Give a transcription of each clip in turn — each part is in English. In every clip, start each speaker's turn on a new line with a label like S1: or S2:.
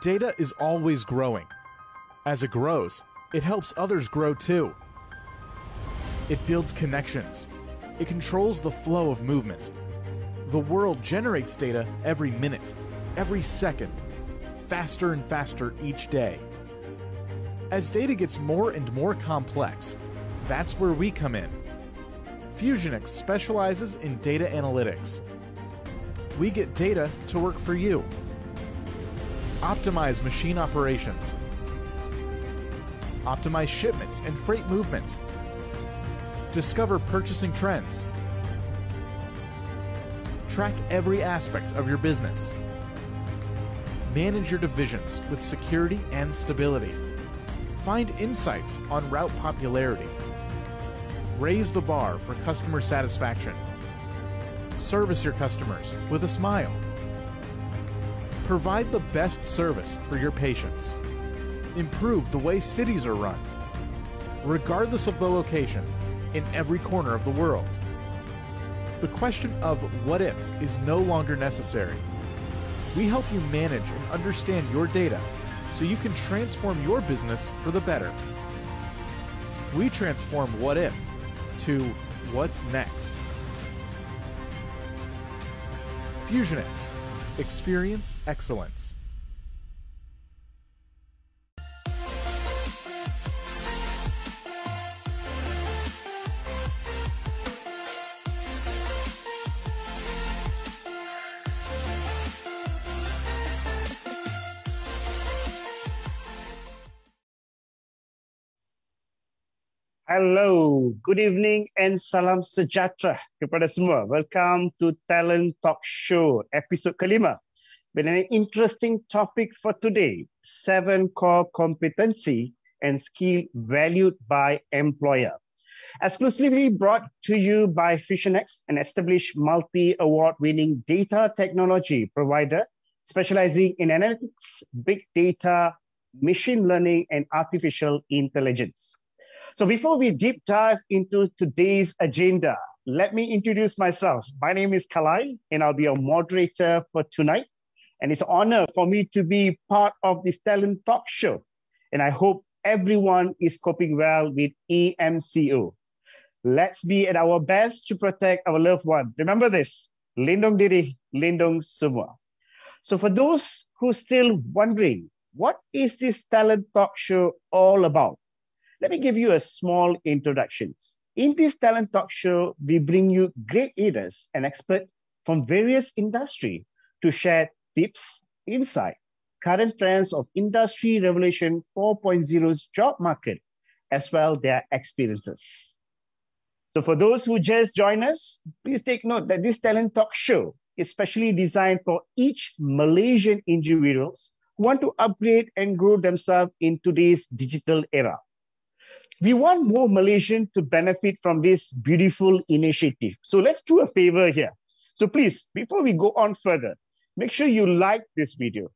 S1: Data is always growing. As it grows, it helps others grow too. It builds connections. It controls the flow of movement. The world generates data every minute, every second, faster and faster each day. As data gets more and more complex, that's where we come in. Fusionex specializes in data analytics. We get data to work for you. Optimize machine operations. Optimize shipments and freight movement. Discover purchasing trends. Track every aspect of your business. Manage your divisions with security and stability. Find insights on route popularity. Raise the bar for customer satisfaction. Service your customers with a smile. Provide the best service for your patients. Improve the way cities are run. Regardless of the location, in every corner of the world. The question of what if is no longer necessary. We help you manage and understand your data so you can transform your business for the better. We transform what if to what's next. Fusionex. Experience excellence.
S2: Hello, good evening and salam sejahtera kepada semua. Welcome to Talent Talk Show episode kelima. With an interesting topic for today, seven core competency and skill valued by employer. Exclusively brought to you by Fusionex, an established multi-award winning data technology provider specializing in analytics, big data, machine learning, and artificial intelligence. So before we deep dive into today's agenda, let me introduce myself. My name is Kalai, and I'll be your moderator for tonight. And it's an honor for me to be part of this talent talk show. And I hope everyone is coping well with EMCO. Let's be at our best to protect our loved one. Remember this, lindung diri, lindung semua. So for those who still wondering, what is this talent talk show all about? Let me give you a small introduction. In this talent talk show, we bring you great leaders and experts from various industry to share tips, insight, current trends of industry revolution 4.0's job market, as well their experiences. So for those who just join us, please take note that this talent talk show is specially designed for each Malaysian individuals who want to upgrade and grow themselves in today's digital era we want more Malaysians to benefit from this beautiful initiative. So let's do a favor here. So please, before we go on further, make sure you like this video,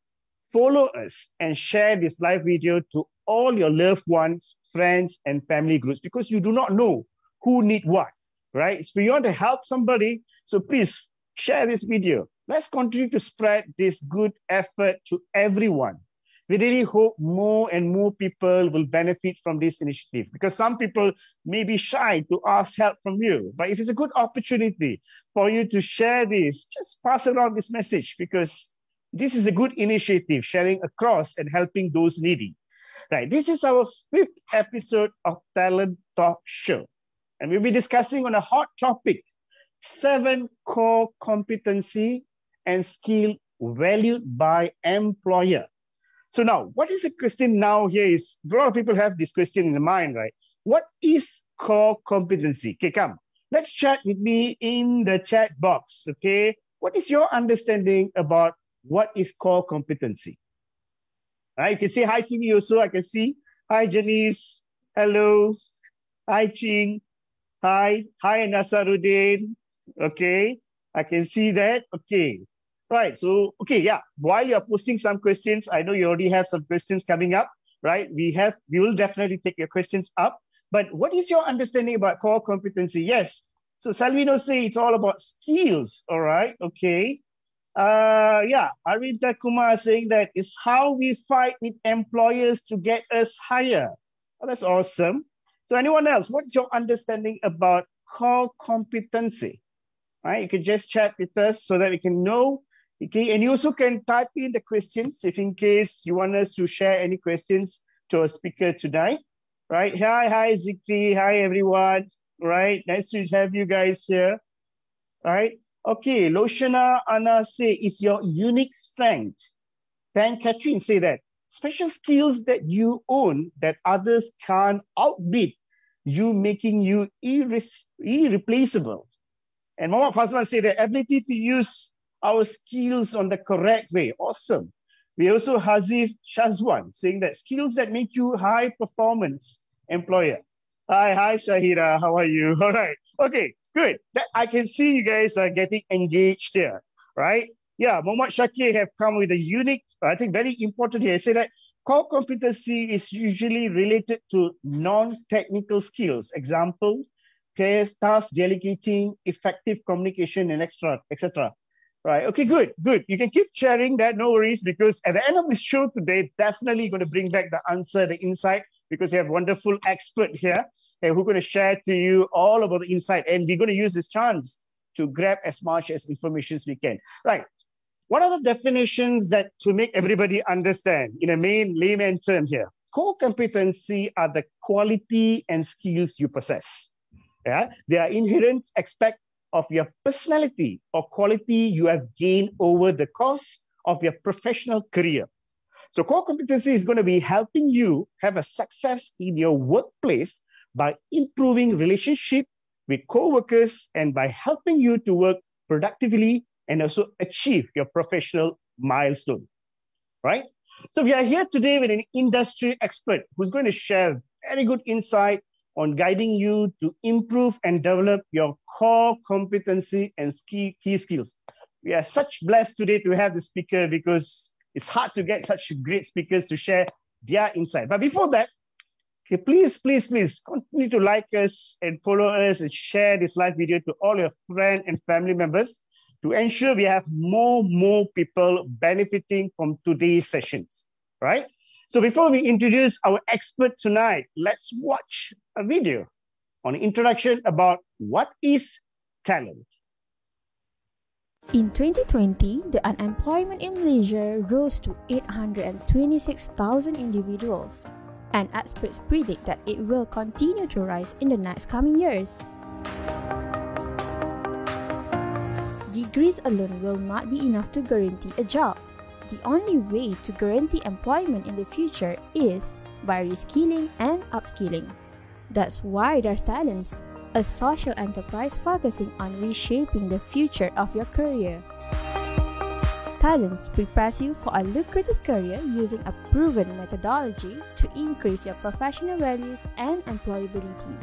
S2: follow us, and share this live video to all your loved ones, friends, and family groups because you do not know who need what, right? So you want to help somebody, so please share this video. Let's continue to spread this good effort to everyone we really hope more and more people will benefit from this initiative because some people may be shy to ask help from you. But if it's a good opportunity for you to share this, just pass around this message because this is a good initiative, sharing across and helping those needy. Right. This is our fifth episode of Talent Talk Show. And we'll be discussing on a hot topic, seven core competency and skill valued by employer. So now, what is the question now here is, a lot of people have this question in the mind, right? What is core competency? Okay, come. Let's chat with me in the chat box, okay? What is your understanding about what is core competency? Right, you can say hi to me also. I can see. Hi, Janice. Hello. Hi, Ching. Hi. Hi, Nasaruddin. Okay. I can see that. Okay. Right. So, okay, yeah. While you're posting some questions, I know you already have some questions coming up, right? We have, we will definitely take your questions up. But what is your understanding about core competency? Yes. So Salvino say it's all about skills. All right. Okay. Uh, yeah, Arinta Kumar saying that is how we fight with employers to get us higher. Oh, that's awesome. So anyone else, what's your understanding about core competency? Right, you can just chat with us so that we can know. Okay, and you also can type in the questions if in case you want us to share any questions to our speaker tonight. Right, hi, hi, Zikri, hi everyone. Right, nice to have you guys here. right? okay, Loshana Anna say it's your unique strength. Thank Catherine say that special skills that you own that others can't outbid you making you irre- irreplaceable. And Muhammad Fazlan say the ability to use our skills on the correct way. Awesome. We also Hazif Shazwan saying that skills that make you high performance employer. Hi, hi Shahira, how are you? All right. Okay, good. That, I can see you guys are getting engaged here, right? Yeah, Muhammad Shakir have come with a unique, I think very important here. I say that core competency is usually related to non-technical skills. Example, task delegating, effective communication, and extra, etc. Right. Okay, good, good. You can keep sharing that, no worries, because at the end of this show today, definitely going to bring back the answer, the insight, because you have wonderful expert here and who's going to share to you all about the insight. And we're going to use this chance to grab as much as information as we can. Right. What are the definitions that to make everybody understand in a main layman term here? Core competency are the quality and skills you possess. Yeah, they are inherent aspect of your personality or quality you have gained over the course of your professional career. So core competency is going to be helping you have a success in your workplace by improving relationship with co-workers and by helping you to work productively and also achieve your professional milestone, right? So we are here today with an industry expert who's going to share very good insight on guiding you to improve and develop your core competency and key, skills. We are such blessed today to have the speaker because it's hard to get such great speakers to share their insight. But before that, okay, please, please, please continue to like us and follow us and share this live video to all your friends and family members to ensure we have more, more people benefiting from today's sessions, right? So before we introduce our expert tonight, let's watch a video on introduction about what is talent.
S3: In 2020, the unemployment in Malaysia rose to 826,000 individuals, and experts predict that it will continue to rise in the next coming years. degrees alone will not be enough to guarantee a job. The only way to guarantee employment in the future is by reskilling and upskilling. That's why there's Talents, a social enterprise focusing on reshaping the future of your career. Talents prepares you for a lucrative career using a proven methodology to increase your professional values and employability.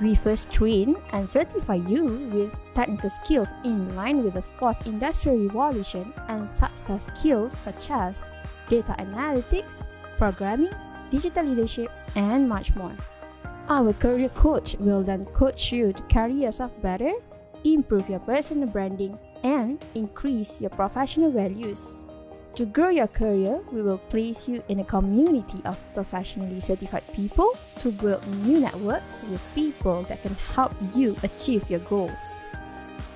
S3: We first train and certify you with technical skills in line with the fourth industrial revolution and success skills such as data analytics, programming, digital leadership, and much more. Our career coach will then coach you to carry yourself better, improve your personal branding, and increase your professional values. To grow your career, we will place you in a community of professionally certified people to build new networks with people that can help you achieve your goals.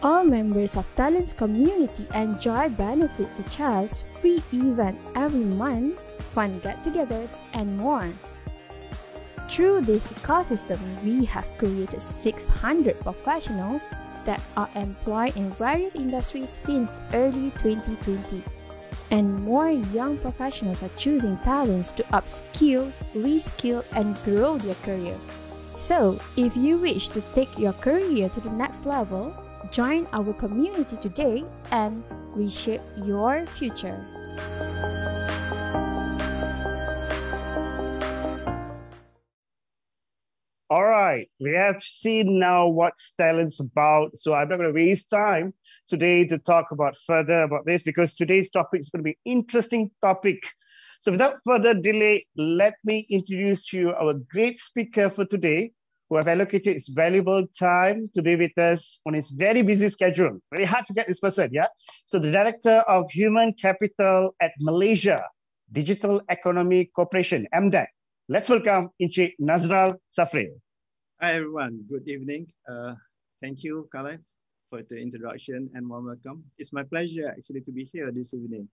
S3: All members of Talents community enjoy benefits such as free event every month, fun get-togethers, and more. Through this ecosystem, we have created 600 professionals that are employed in various industries since early 2020 and more young professionals are choosing talents to upskill, reskill, and grow their career. So, if you wish to take your career to the next level, join our community today and reshape your future.
S2: All right, we have seen now what talent's about, so I'm not going to waste time today to talk about further about this because today's topic is going to be interesting topic. So without further delay, let me introduce to you our great speaker for today, who have allocated his valuable time to be with us on his very busy schedule. Very hard to get this person, yeah? So the Director of Human Capital at Malaysia Digital Economy Corporation, MDEC. Let's welcome Encik Nazral Safril.
S4: Hi, everyone. Good evening. Uh, thank you, Khalif, for the introduction and warm welcome. It's my pleasure actually to be here this evening.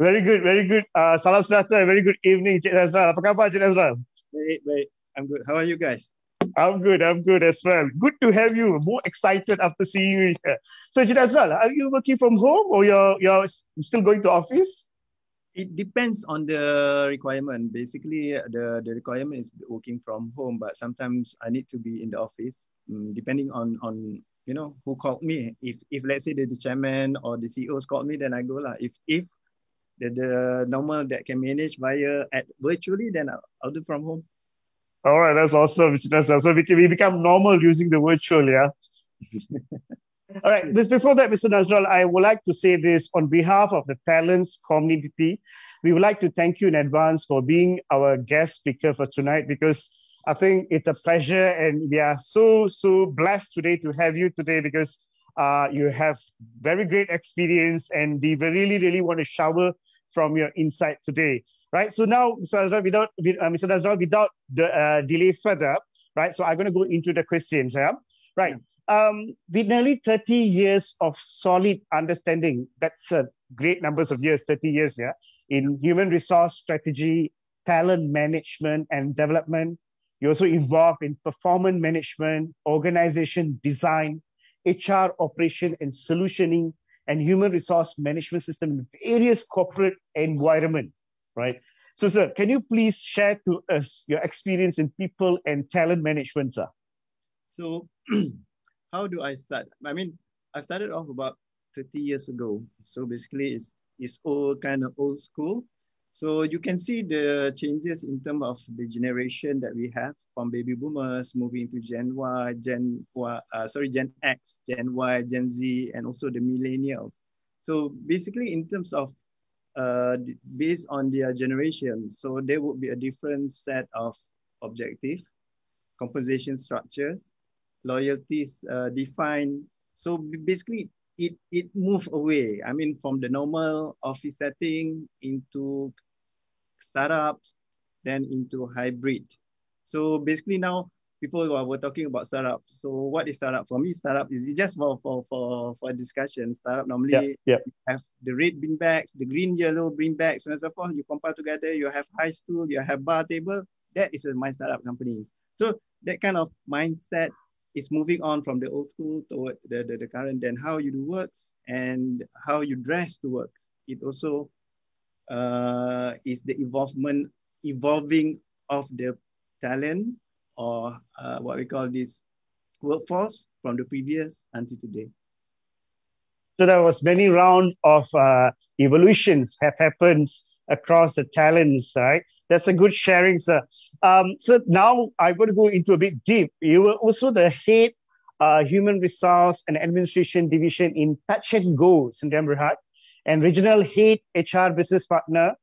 S2: Very good, very good. Uh, salam sejahtera, very good evening, Cik Nazral. Apa khabar, Cik Nazral?
S4: Baik, baik. I'm good. How are you guys?
S2: I'm good. I'm good as well. Good to have you. More excited after seeing you here. So, Cik Nazral, are you working from home or you're you're still going to office?
S4: It depends on the requirement. Basically, the, the requirement is working from home, but sometimes I need to be in the office, um, depending on on you know who called me. If if let's say the, the chairman or the CEOs called me, then I go lah. If if the, the normal that can manage via at virtually, then I'll, I'll do from home.
S2: All right, that's awesome. So we, we become normal using the virtual, yeah. All right. Just before that, Mr. Nazral, I would like to say this on behalf of the talents community. We would like to thank you in advance for being our guest speaker for tonight because I think it's a pleasure and we are so, so blessed today to have you today because uh, you have very great experience and we really, really want to shower from your insight today. Right. So now, Mr. Nazral, without, uh, Mr. Nazral, without the uh, delay further, right? So I'm going to go into the questions. Yeah. Right. Yeah um, with nearly 30 years of solid understanding, that's a great numbers of years, 30 years, yeah, in human resource strategy, talent management and development. You're also involved in performance management, organization design, HR operation and solutioning, and human resource management system in various corporate environment, right? So, sir, can you please share to us your experience in people and talent management, sir?
S4: So, how do I start? I mean, I started off about 30 years ago. So basically it's, it's all kind of old school. So you can see the changes in terms of the generation that we have from baby boomers moving to Gen Y, Gen uh, sorry, Gen X, Gen Y, Gen Z, and also the millennials. So basically in terms of uh, based on their generation, so there would be a different set of objective, compensation structures, loyalties uh, defined. So basically, it it move away. I mean, from the normal office setting into startups, then into hybrid. So basically now people were talking about startup. So what is startup? For me, startup is just for for for for discussion. Startup normally
S2: yeah, yeah.
S4: have the red bean bags, the green yellow bean bags, and so forth. You compile together. You have high stool. You have bar table. That is my startup companies. So that kind of mindset it's moving on from the old school toward the, the, the current, then how you do works and how you dress to work. It also uh, is the evolvement, evolving of the talent or uh, what we call this workforce from the previous until today.
S2: So there was many round of uh, evolutions have happened across the talents, right? That's a good sharing, sir. Um, so now I'm going to go into a bit deep. You were also the head uh, human resource and administration division in Touch and Go, Sdn Bhd, and regional head HR business partner,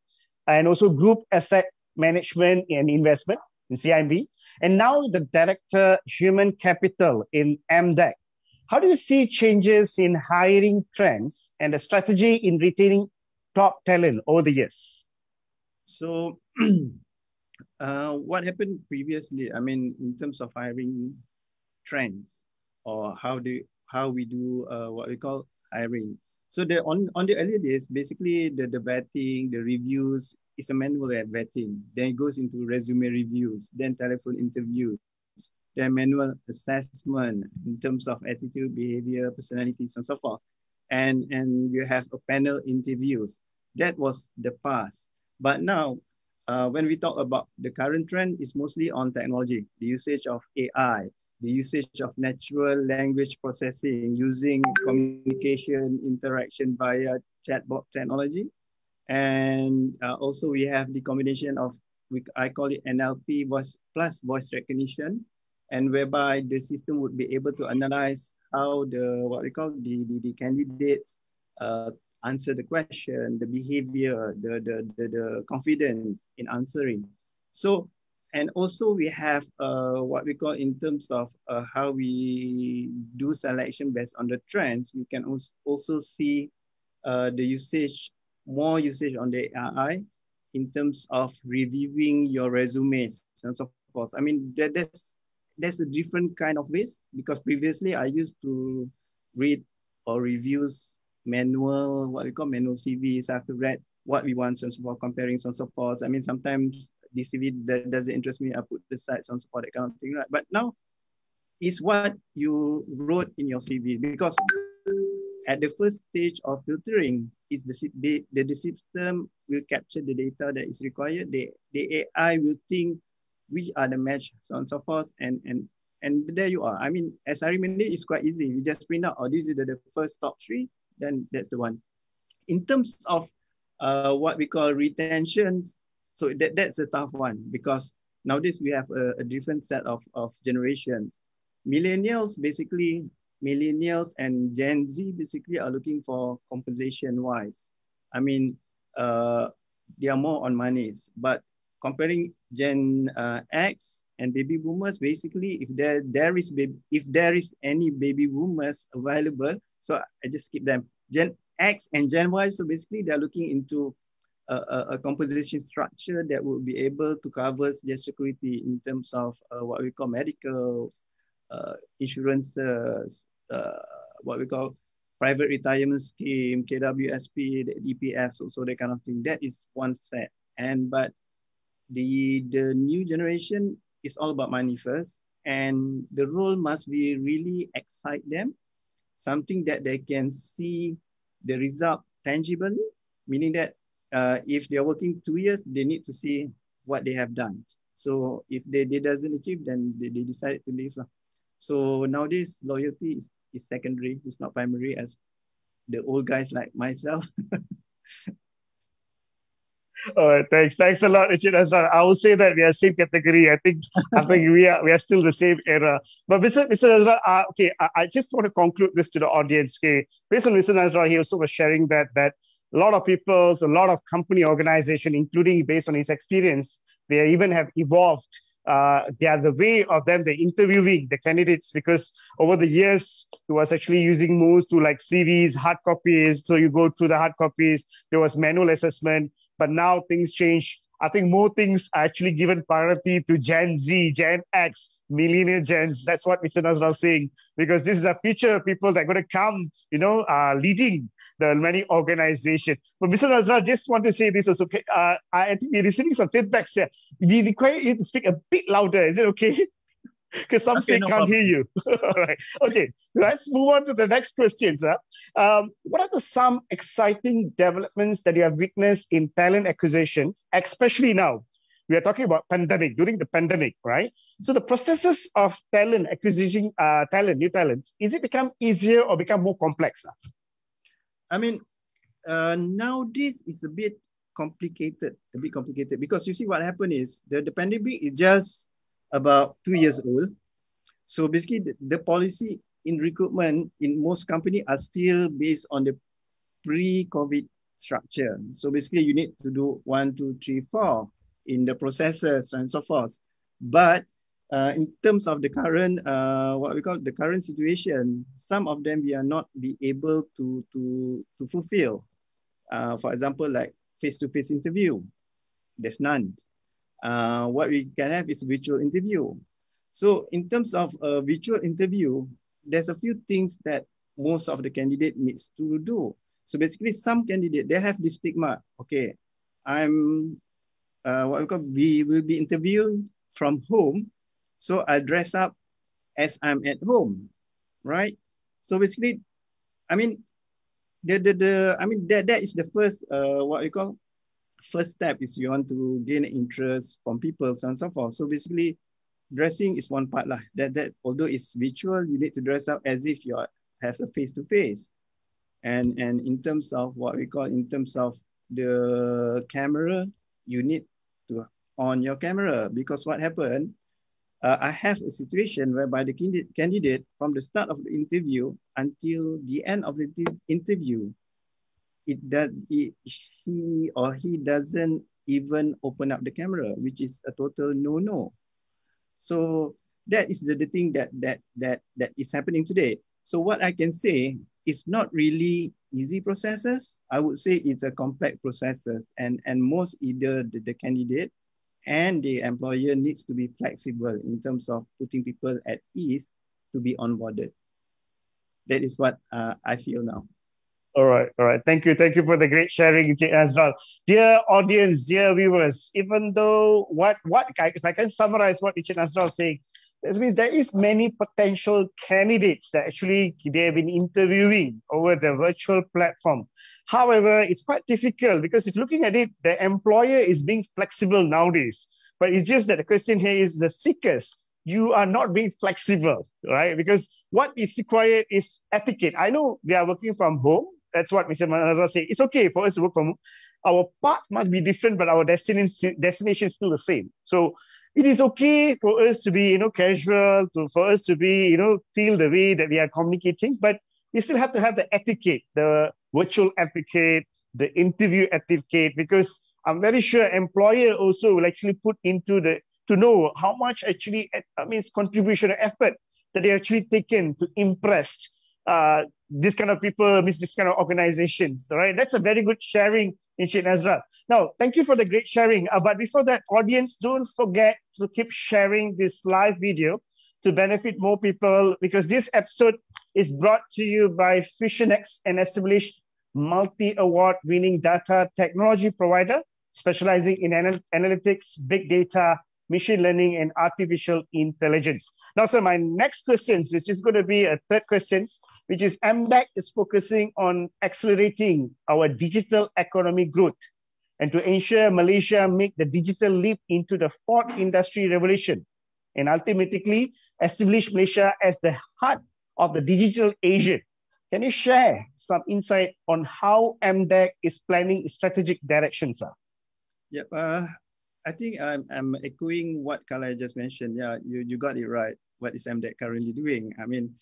S2: and also group asset management and investment in CIMB, and now the director human capital in MDEC. How do you see changes in hiring trends and the strategy in retaining top talent over the years?
S4: So, uh, what happened previously? I mean, in terms of hiring trends or how do how we do uh, what we call hiring. So the on on the earlier days, basically the the vetting, the reviews is a manual vetting. Then it goes into resume reviews, then telephone interviews, then manual assessment in terms of attitude, behavior, personalities, and so forth. And and you have a panel interviews. That was the past. But now, uh, when we talk about the current trend, is mostly on technology, the usage of AI, the usage of natural language processing using communication interaction via chatbot technology. And uh, also we have the combination of, we, I call it NLP voice plus voice recognition, and whereby the system would be able to analyze how the, what we call the, the, the candidates uh, answer the question, the behavior, the, the, the, the confidence in answering. So and also we have uh, what we call in terms of uh, how we do selection based on the trends, we can also see uh, the usage, more usage on the AI in terms of reviewing your resumes and so forth. I mean, that, that's, that's a different kind of ways because previously I used to read or reviews manual, what we call manual CVs. I have to read what we want and so forth, comparing so and so forth. I mean, sometimes this CV that doesn't interest me, I put the sites on support, that kind of thing, right? But now is what you wrote in your CV because at the first stage of filtering, is the, the, the system will capture the data that is required. The, the AI will think which are the match, so on and so forth. And, and, and there you are. I mean, as I remember, it's quite easy. You just print out, oh, this is the, the first top three, then that's the one. In terms of uh, what we call retentions, so that, that's a tough one because nowadays we have a, a different set of, of generations. Millennials, basically, millennials and Gen Z basically are looking for compensation wise. I mean, uh, they are more on monies, but comparing Gen uh, X and baby boomers, basically, if there there is baby, if there is any baby boomers available, so I just skip them. Gen X and Gen Y, so basically they're looking into a, a, composition structure that will be able to cover their security in terms of uh, what we call medicals, uh, insurances, uh, what we call private retirement scheme, KWSP, the EPF, so, so that kind of thing. That is one set. And but the the new generation is all about money first, and the role must be really excite them, something that they can see the result tangibly, meaning that uh, if they're working two years, they need to see what they have done. So if they, they doesn't achieve, then they, they decide to leave. So nowadays, loyalty is, is secondary, it's not primary as the old guys like myself.
S2: All right, thanks. Thanks a lot, Richard Azrar. I will say that we are same category. I think I think we are we are still the same era. But Mr. Mr. Azrar, uh, okay, I, I, just want to conclude this to the audience. Okay, based on Mr. Azrar, he also was sharing that that a lot of people, a lot of company organization, including based on his experience, they even have evolved. Uh, they are the way of them, they're interviewing the candidates because over the years, he was actually using moves to like CVs, hard copies. So you go through the hard copies, there was manual assessment, but now things change. I think more things are actually given priority to Gen Z, Gen X, millennial gens. That's what Mr. Nazar was saying, because this is a future people that are going to come, you know, uh, leading the many organization. But Mr. Nazar, just want to say this is okay. Uh, I think we're receiving some feedbacks here. We require you to speak a bit louder. Is it okay? Because some okay, say no can't problem. hear you. All right. Okay. Let's move on to the next question, sir. Um, what are the some exciting developments that you have witnessed in talent acquisitions, especially now? We are talking about pandemic during the pandemic, right? So the processes of talent acquisition, uh, talent, new talents, is it become easier or become more complex? Sir?
S4: I mean, uh, now this is a bit complicated, a bit complicated because you see what happened is the, the pandemic is just about two years old. So basically the, the policy in recruitment in most companies are still based on the pre-COVID structure. So basically you need to do one, two, three, four in the processes and so forth. But uh, in terms of the current uh, what we call the current situation, some of them we are not be able to to to fulfill. Uh, for example, like face-to-face interview, there's none. Uh, what we can have is virtual interview. So in terms of a virtual interview, there's a few things that most of the candidate needs to do. So basically, some candidate they have this stigma. Okay, I'm uh, what we call we will be interviewing from home so I dress up as I'm at home, right? So basically, I mean, the the, the I mean that that is the first uh what we call first step is you want to gain interest from people so on and so forth. So basically, dressing is one part lah. That that although it's virtual, you need to dress up as if you has a face to face, and and in terms of what we call in terms of the camera, you need to on your camera because what happened uh, I have a situation whereby the candidate from the start of the interview until the end of the interview, it that he or he doesn't even open up the camera, which is a total no-no. So that is the, the thing that that that that is happening today. So what I can say is not really easy processes. I would say it's a complex processes, and and most either the, the candidate and the employer needs to be flexible in terms of putting people at ease to be onboarded. That is what uh, I feel now.
S2: All right, all right. Thank you, thank you for the great sharing, as well, dear audience, dear viewers. Even though what what if I can summarize what Encik Nazral saying, this means there is many potential candidates that actually they have been interviewing over the virtual platform. However, it's quite difficult because if looking at it, the employer is being flexible nowadays. But it's just that the question here is the seekers. You are not being flexible, right? Because what is required is etiquette. I know we are working from home, that's what Mr. Manazar said. It's okay for us to work from our path must be different, but our destination destination is still the same. So it is okay for us to be, you know, casual, to for us to be, you know, feel the way that we are communicating, but we still have to have the etiquette, the virtual etiquette, the interview etiquette, because I'm very sure employer also will actually put into the to know how much actually I mean contribution or effort that they actually taken to impress uh, this kind of people, means this kind of organizations, right? That's a very good sharing in Sheikh. Now, thank you for the great sharing. Uh, but before that, audience, don't forget to keep sharing this live video to benefit more people because this episode is brought to you by Fusionex, an established multi-award winning data technology provider specializing in anal analytics, big data, machine learning, and artificial intelligence. Now, so my next questions, which is going to be a third questions, which is MDEC is focusing on accelerating our digital economy growth and to ensure Malaysia make the digital leap into the fourth industry revolution and ultimately establish Malaysia as the heart of the digital Asia. Can you share some insight on how MDEC is planning strategic directions? Sir?
S4: Yep. Uh, I think I'm, I'm echoing what Kala just mentioned. Yeah, you, you got it right. What is MDEC currently doing? I mean,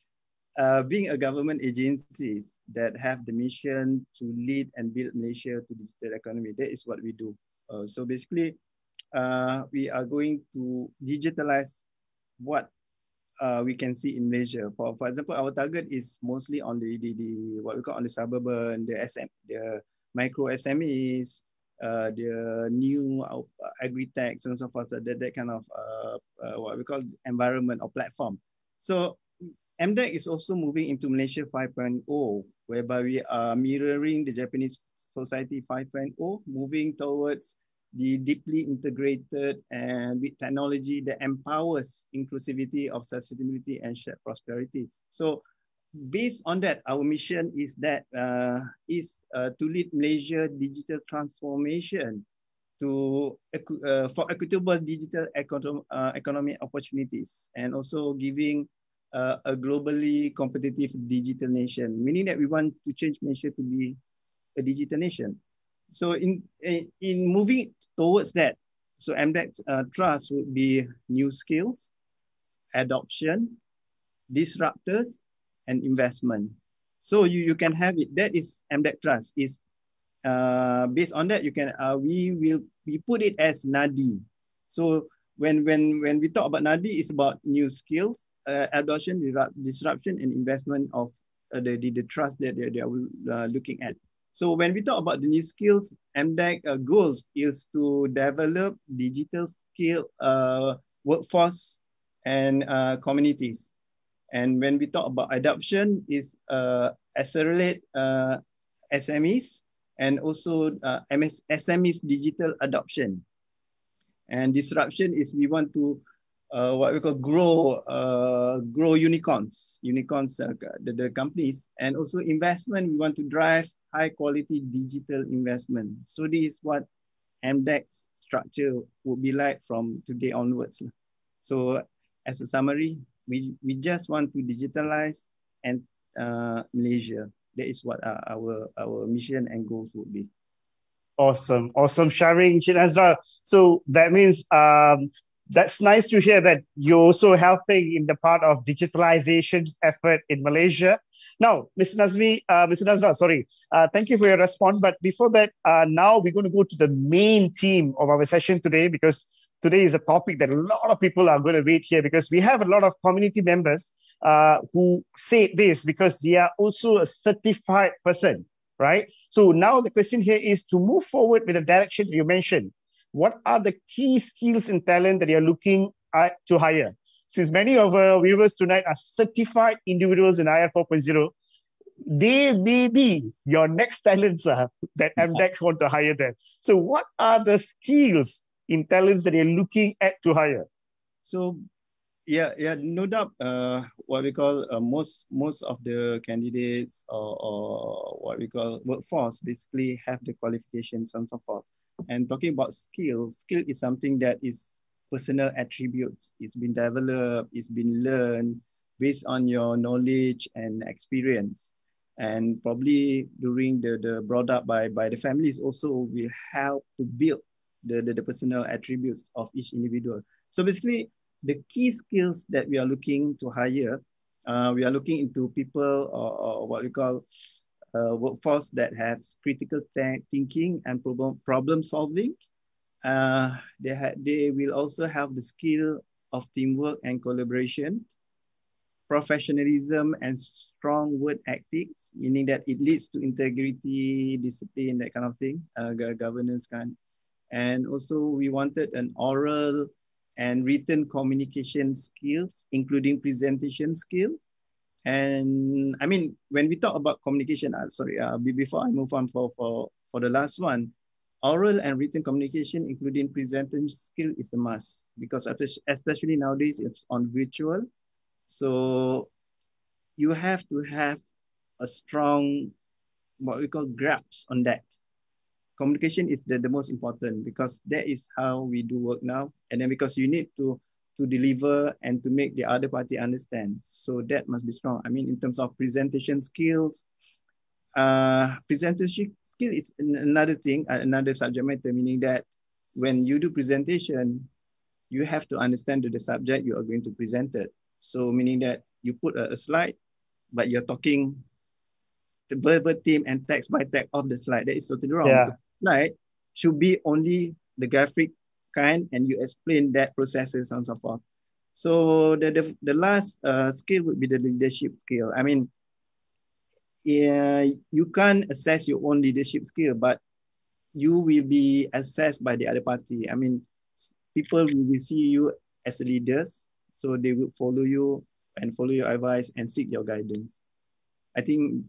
S4: uh, being a government agency that have the mission to lead and build Malaysia to digital economy, that is what we do. Uh, so basically, uh, we are going to digitalize what uh, we can see in Malaysia. For, for example, our target is mostly on the, the, the what we call on the suburban, the SM, the micro SMEs, uh, the new uh, agri-tech, and so forth, that, that kind of what we call environment or platform. So MDEC is also moving into Malaysia 5.0, whereby we are mirroring the Japanese Society 5.0, moving towards the deeply integrated and with technology that empowers inclusivity of sustainability and shared prosperity. So based on that, our mission is that uh, is uh, to lead Malaysia digital transformation to uh, for equitable digital econo uh, economic opportunities and also giving uh, a globally competitive digital nation, meaning that we want to change Malaysia to be a digital nation. So in, in moving towards that, so MDEC uh, trust would be new skills, adoption, disruptors, and investment. So you, you can have it. That is MDEC trust. Is uh, based on that you can uh, we will we put it as NADI. So when when when we talk about NADI, it's about new skills, uh, adoption, disruption, and investment of uh, the, the, the trust that they, they are uh, looking at. So when we talk about the new skills, MDEC uh, goals is to develop digital skill uh, workforce and communities. And when we talk about adoption, is accelerate SMEs and also MS, SMEs digital adoption. And disruption is we want to uh, what we call grow uh, grow unicorns, unicorns uh, the, the companies, and also investment. We want to drive high quality digital investment. So this is what MDEC structure would be like from today onwards. So as a summary, we, we just want to digitalize and uh, Malaysia. That is what uh, our, our mission and goals would be.
S2: Awesome, awesome sharing. So that means um, that's nice to hear that you're also helping in the part of digitalization effort in Malaysia. Now, Mr. Nazmi, uh, Mr. Nazra, sorry, uh, thank you for your response. But before that, uh, now we're going to go to the main theme of our session today because today is a topic that a lot of people are going to wait here because we have a lot of community members uh, who say this because they are also a certified person, right? So now the question here is to move forward with the direction you mentioned. What are the key skills and talent that you're looking at to hire? Since many of our viewers tonight are certified individuals in IR 4.0, they may be your next talents uh, that MDEX want to hire them. So what are the skills in talents that you're looking at to hire?
S4: So yeah, yeah, no doubt. Uh, what we call uh, most most of the candidates or, or what we call workforce basically have the qualifications and so forth. And talking about skill, skill is something that is personal attributes. It's been developed, it's been learned based on your knowledge and experience. And probably during the, the brought up by, by the families also will help to build the, the, the personal attributes of each individual. So basically, the key skills that we are looking to hire, uh, we are looking into people or, or what we call uh, workforce that has critical thinking and problem, problem solving. Uh, they, they will also have the skill of teamwork and collaboration, professionalism and strong word ethics, meaning that it leads to integrity, discipline, that kind of thing, uh, governance kind. And also we wanted an oral and written communication skills, including presentation skills. And I mean, when we talk about communication, uh, sorry, uh, before I move on for, for, for the last one, oral and written communication, including presenting skill is a must because especially nowadays it's on virtual. So you have to have a strong, what we call grasp on that communication is the, the most important because that is how we do work now. And then because you need to to deliver and to make the other party understand. So that must be strong. I mean, in terms of presentation skills, uh, presentation skill is another thing, uh, another subject matter, meaning that when you do presentation, you have to understand the subject you are going to present it. So meaning that you put a, a slide, but you're talking the verbatim and text by text of the slide. That is totally wrong. Yeah slide should be only the graphic kind and you explain that processes and so forth. So the, the, the last uh, skill would be the leadership skill. I mean, yeah, you can't assess your own leadership skill, but you will be assessed by the other party. I mean, people will see you as leaders, so they will follow you and follow your advice and seek your guidance. I think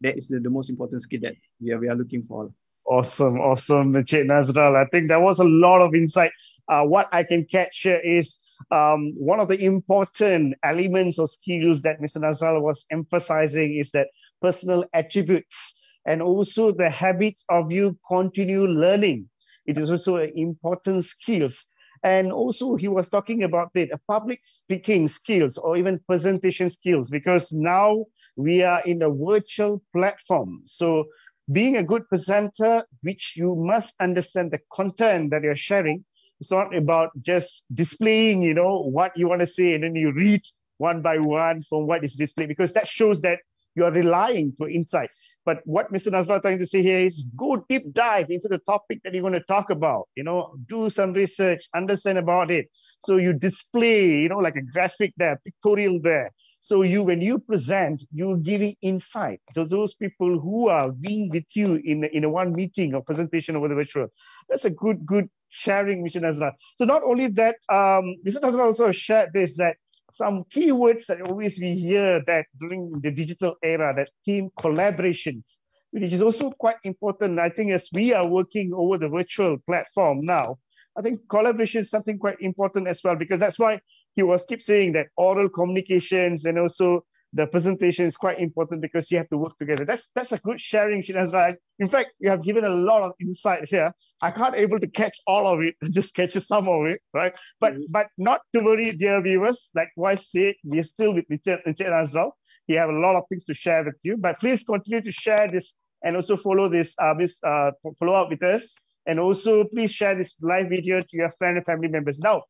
S4: that is the, the most important skill that we are, we are looking for.
S2: Awesome, awesome, Encik Nazral. I think there was a lot of insight. Uh, what I can catch here is um, one of the important elements or skills that Mr. Nazral was emphasizing is that personal attributes and also the habits of you continue learning. It is also an important skills. And also he was talking about the public speaking skills or even presentation skills because now we are in a virtual platform. So being a good presenter, which you must understand the content that you're sharing. It's not about just displaying, you know, what you want to say, and then you read one by one from what is displayed, because that shows that you are relying for insight. But what Mr. Nazra is trying to say here is go deep dive into the topic that you're going to talk about. You know, do some research, understand about it. So you display, you know, like a graphic there, pictorial there. So you, when you present, you're giving insight to those people who are being with you in, in a one meeting or presentation over the virtual. That's a good, good sharing, Mr. Nazra. So not only that, um. Nazra also shared this, that some keywords that always we hear that during the digital era, that team collaborations, which is also quite important. I think as we are working over the virtual platform now, I think collaboration is something quite important as well, because that's why he was keep saying that oral communications and also the presentation is quite important because you have to work together. That's that's a good sharing, Shinazra. In fact, you have given a lot of insight here. I can't able to catch all of it, just catch some of it, right? But mm-hmm. but not to worry, dear viewers. Like I said, we're still with Richard, Richard as well. He have a lot of things to share with you. But please continue to share this and also follow this uh, this uh, follow up with us. And also please share this live video to your friend and family members. Now,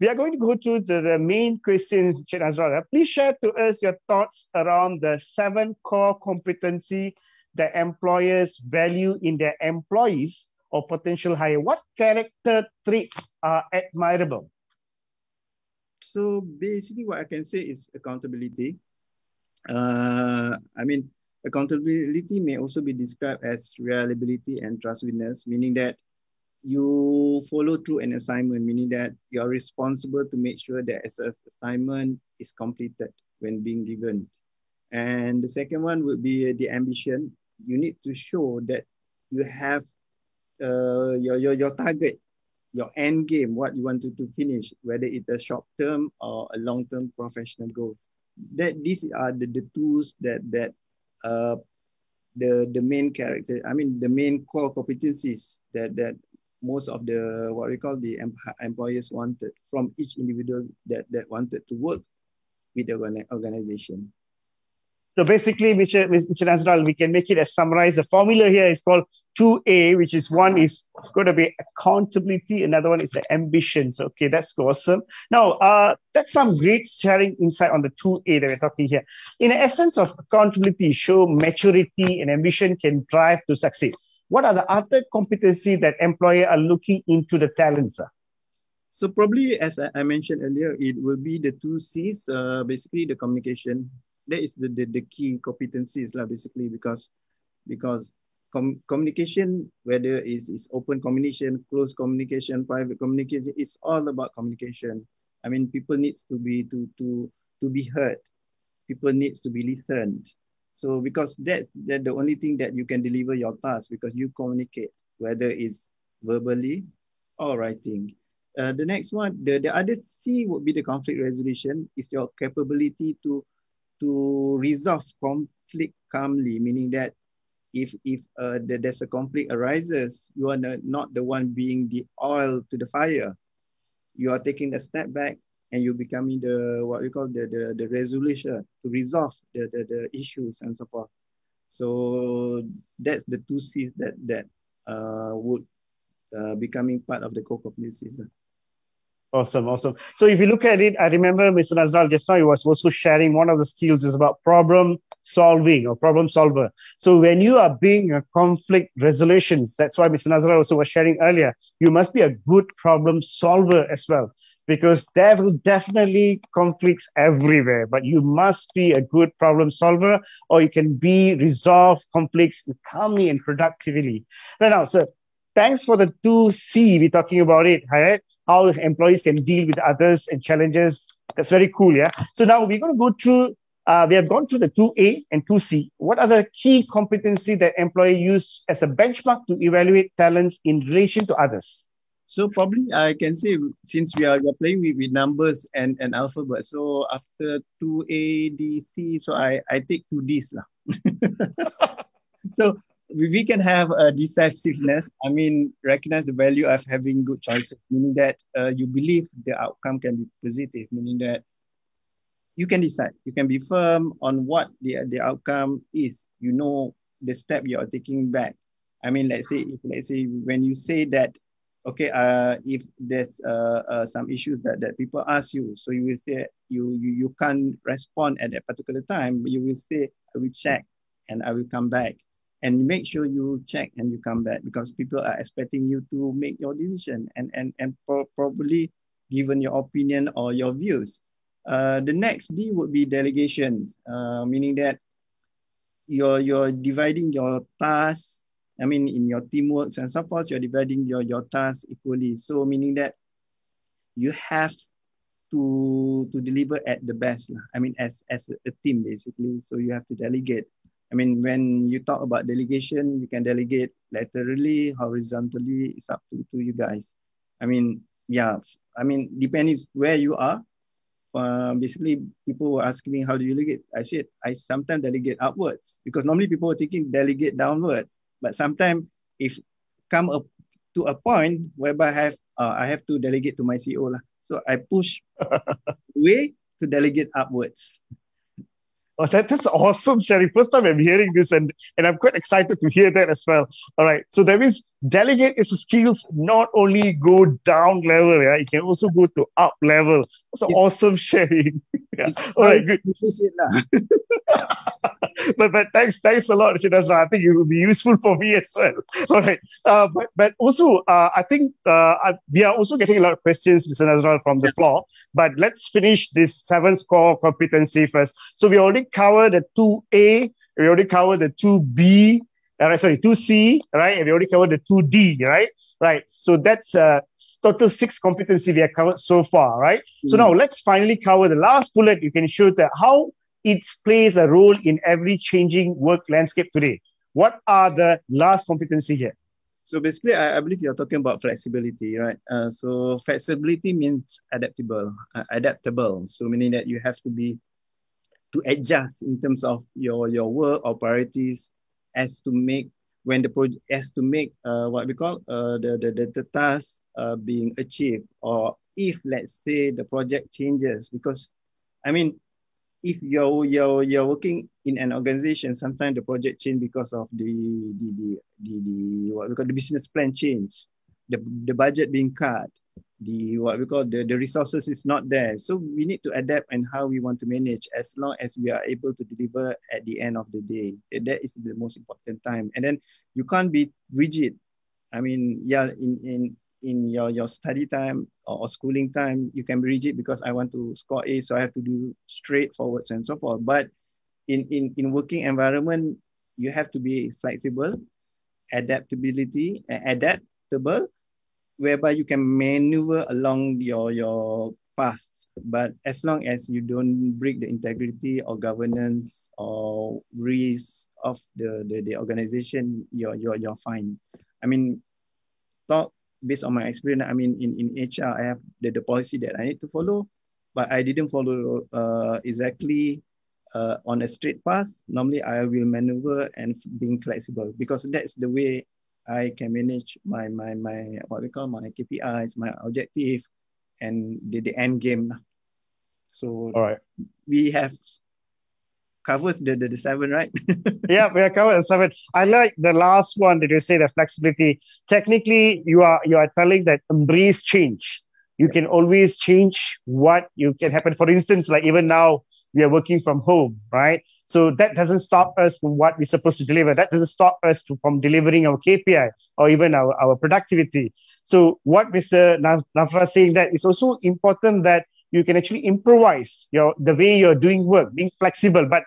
S2: We are going to go to the, the main question, Cik Nazrul. Please share to us your thoughts around the seven core competency that employers value in their employees or potential hire. What character traits are admirable?
S4: So basically what I can say is accountability. Uh, I mean, accountability may also be described as reliability and trustworthiness, meaning that you follow through an assignment, meaning that you are responsible to make sure that an assignment is completed when being given. And the second one would be the ambition. You need to show that you have uh, your, your, your target, your end game, what you want to, to finish, whether it's a short term or a long term professional goals. That these are the, the tools that that uh, the the main character, I mean the main core competencies that that most of the what we call the employers wanted from each individual that that wanted to work with the organization.
S2: So basically, Mr. Mr. Nazrul, we can make it as summarized. The formula here is called 2A, which is one is going to be accountability, another one is the ambitions. Okay, that's awesome. Now, uh, that's some great sharing insight on the 2A that we're talking here. In the essence of accountability, show maturity and ambition can drive to succeed. What are the other competency that employer are looking into the talents? Uh?
S4: So probably, as I mentioned earlier, it will be the two C's, uh, basically the communication. That is the, the, the key competencies, lah, basically, because because com- communication, whether it's, it's open communication, close communication, private communication, it's all about communication. I mean, people needs to be to to to be heard. People needs to be listened. So because that's that the only thing that you can deliver your task because you communicate whether it's verbally or writing. Uh, the next one, the, the other C would be the conflict resolution. Is your capability to to resolve conflict calmly, meaning that if if uh, the, there's a conflict arises, you are not the one being the oil to the fire. You are taking a step back and you're becoming the what we call the the, the resolution to resolve the, the, the issues and so forth. So that's the two C's that that uh, would uh, becoming part of the core competencies.
S2: Awesome, awesome. So if you look at it, I remember Mr. Nazrul just now he was also sharing one of the skills is about problem solving or problem solver. So when you are being a conflict resolutions, that's why Mr. Nazrul also was sharing earlier, you must be a good problem solver as well. Because there will definitely conflicts everywhere, but you must be a good problem solver, or you can be resolve conflicts calmly and productively. Right now, sir, thanks for the two C we're talking about it, right? how employees can deal with others and challenges. That's very cool, yeah. So now we're going to go through. Uh, we have gone through the 2A and 2C. What are the key competency that employee use as a benchmark to evaluate talents in relation to others?
S4: So probably I can say since we are, we are playing with, with numbers and, and alphabet. So after 2A, D, C, so I, I take two Ds. Lah. so we can have a decisiveness. I mean, recognize the value of having good choices, meaning that uh, you believe the outcome can be positive, meaning that you can decide. You can be firm on what the, the outcome is. You know the step you are taking back. I mean, let's say, if, let's say when you say that, okay, uh, if there's uh, uh, some issues that, that people ask you, so you will say you, you you can't respond at that particular time, but you will say, I will check and I will come back and make sure you check and you come back because people are expecting you to make your decision and and and pro- probably given your opinion or your views. Uh, the next D would be delegations, uh, meaning that you're you're dividing your tasks. I mean, in your teamwork and so forth, you're dividing your your tasks equally. So meaning that you have to to deliver at the best. I mean, as as a, team basically. So you have to delegate I mean, when you talk about delegation, you can delegate laterally, horizontally. It's up to, to you guys. I mean, yeah. I mean, depending where you are. Uh, basically, people were asking me, how do you delegate? I said, I sometimes delegate upwards because normally people are thinking delegate downwards. But sometimes if come up to a point whereby I have, uh, I have to delegate to my CEO. Lah. So I push way to delegate upwards.
S2: Oh, that, that's awesome, Sherry. First time I'm hearing this, and, and I'm quite excited to hear that as well. All right. So that means delegate is skills not only go down level, yeah, it can also go to up level. That's it's, awesome sharing. yeah. All right, good. but but thanks thanks a lot, Shinazra. I think it will be useful for me as well. All right. Uh, but but also, uh, I think uh, we are also getting a lot of questions, Mr. Nazrul, from the floor. But let's finish this seven score competency first. So we already covered the two A. We already covered the two B. Uh, sorry, two C. Right, and we already covered the two D. Right. Right. So that's uh, total six competency we have covered so far, right? Mm. So now let's finally cover the last bullet. You can show that how it plays a role in every changing work landscape today. What are the last competency here?
S4: So basically, I, I believe you're talking about flexibility, right? Uh, so flexibility means adaptable, uh, adaptable. So meaning that you have to be to adjust in terms of your your work or priorities as to make when the project as to make uh, what we call uh, the, the, the, the task uh, being achieved or if let's say the project changes because I mean if you're you're you're working in an organization, sometimes the project change because of the the the the, the what we call the business plan change, the the budget being cut, the what we call the, the resources is not there. So we need to adapt and how we want to manage as long as we are able to deliver at the end of the day. That is the most important time. And then you can't be rigid. I mean, yeah, in in in your, your study time or, schooling time, you can be rigid because I want to score A, so I have to do straightforwards and so forth. But in, in, in working environment, you have to be flexible, adaptability, adaptable, whereby you can maneuver along your, your path. But as long as you don't break the integrity or governance or risk of the, the, the organization, you're, you're, you're fine. I mean, talk based on my experience, I mean, in, in HR, I have the, the policy that I need to follow, but I didn't follow uh, exactly uh, on a straight path. Normally, I will maneuver and being flexible because that's the way I can manage my, my, my what we call my KPIs, my objective, and the, the end game. So
S2: All right.
S4: we have covers the, the, the seven, right?
S2: yeah, we are covered seven. I like the last one that you say the flexibility. Technically, you are you are telling that embrace change. You can always change what you can happen. For instance, like even now we are working from home, right? So that doesn't stop us from what we're supposed to deliver. That doesn't stop us to, from delivering our KPI or even our, our productivity. So what Mr. Nafra saying that it's also important that you can actually improvise your the way you're doing work, being flexible, but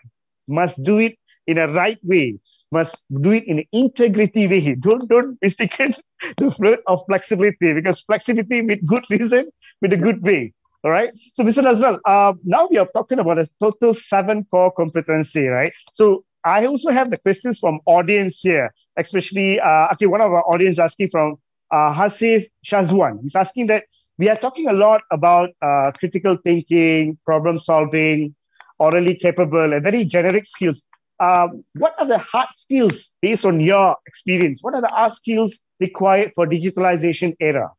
S2: must do it in a right way, must do it in an integrity way. Don't don't mistake the word of flexibility because flexibility with good reason, with a good way. All right. So, Mr. Nazrul, uh, now we are talking about a total seven core competency, right? So, I also have the questions from audience here, especially uh, okay, one of our audience asking from uh, Hasif Shazwan. He's asking that we are talking a lot about uh, critical thinking, problem solving, orally capable, and very generic skills. Um, what are the hard skills based on your experience? What are the hard skills required for digitalization era?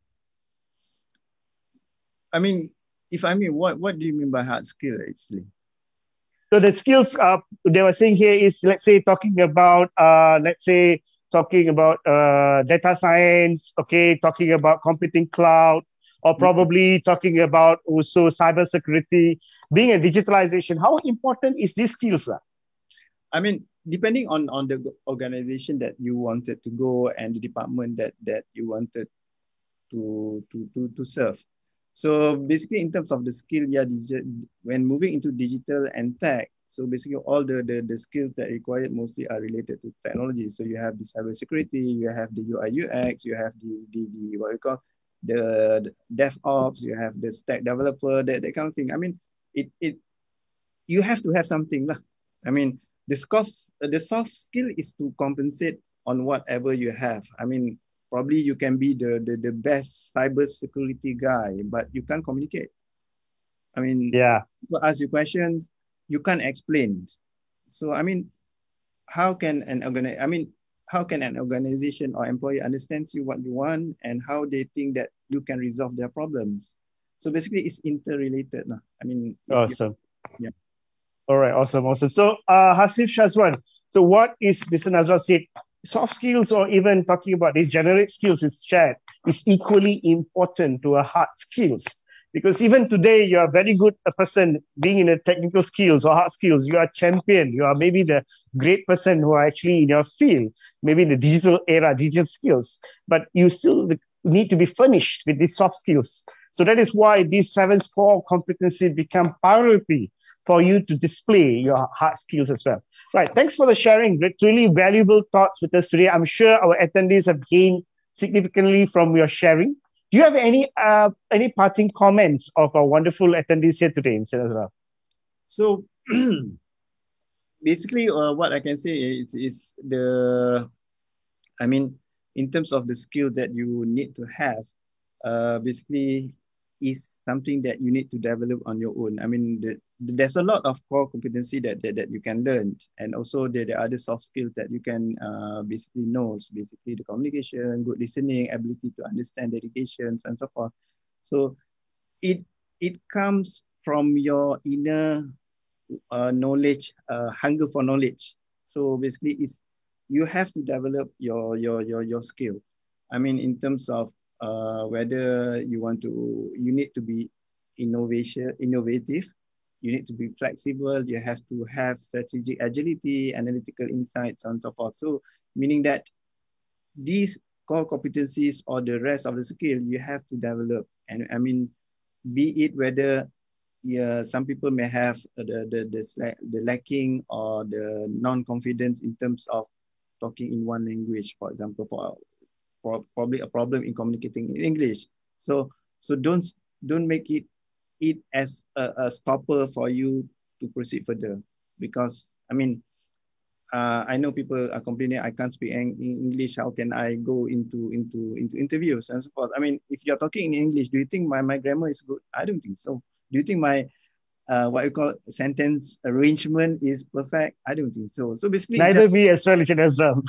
S4: I mean, if I mean, what, what do you mean by hard skill actually?
S2: So the skills uh, they were saying here is, let's say, talking about, uh, let's say, talking about uh, data science, okay, talking about computing cloud, or mm-hmm. probably talking about also cybersecurity, being a digitalization. How important is this skill, sir?
S4: I mean, depending on, on the organization that you wanted to go and the department that, that you wanted to, to, to, to serve. So basically, in terms of the skill, yeah, when moving into digital and tech, so basically all the, the, the skills that required mostly are related to technology. So you have the cybersecurity, you have the UI UX, you have the, the, the what we call the, DevOps, you have the stack developer, that, that kind of thing. I mean, it, it you have to have something. Lah. I mean, the soft, the soft skill is to compensate on whatever you have. I mean, probably you can be the, the, the best cyber security guy, but you can't communicate. I mean,
S2: yeah.
S4: People ask you questions, you can't explain. So, I mean, how can an organi- I mean, how can an organization or employee understands you what you want and how they think that you can resolve their problems so basically it's interrelated nah. i mean
S2: awesome
S4: yeah
S2: All right, awesome, awesome. So, uh, Hasif Shazwan, so what is Mr. Nazrul said? Soft skills, or even talking about these generic skills, is shared is equally important to a hard skills because even today you are very good a person being in a technical skills or hard skills. You are champion. You are maybe the great person who are actually in your field maybe in the digital era digital skills. But you still need to be furnished with these soft skills. So that is why these seven core competencies become priority for you to display your hard skills as well. Right. Thanks for the sharing. Really valuable thoughts with us today. I'm sure our attendees have gained significantly from your sharing do you have any uh, any parting comments of our wonderful attendees here today, Mr.
S4: So basically, uh, what I can say is, is the, I mean, in terms of the skill that you need to have, uh, basically is something that you need to develop on your own. I mean, the, there's a lot of core competency that, that, that you can learn. And also there, are other soft skills that you can uh, basically know, basically the communication, good listening, ability to understand dedications and so forth. So it, it comes from your inner uh, knowledge, uh, hunger for knowledge. So basically it's, you have to develop your, your, your, your skill. I mean, in terms of uh, whether you want to, you need to be innovation, innovative, you need to be flexible, you have to have strategic agility, analytical insights, and so forth. So meaning that these core competencies or the rest of the skill you have to develop. And I mean, be it whether yeah, some people may have the, the, the, the lacking or the non-confidence in terms of talking in one language, for example, for for probably a problem in communicating in English. So so don't don't make it it as a, a stopper for you to proceed further because I mean uh, I know people are complaining I can't speak English. How can I go into into into interviews and so forth? I mean, if you're talking in English, do you think my, my grammar is good? I don't think so. Do you think my uh, what you call sentence arrangement is perfect? I don't think so. So basically,
S2: neither me as well, as well.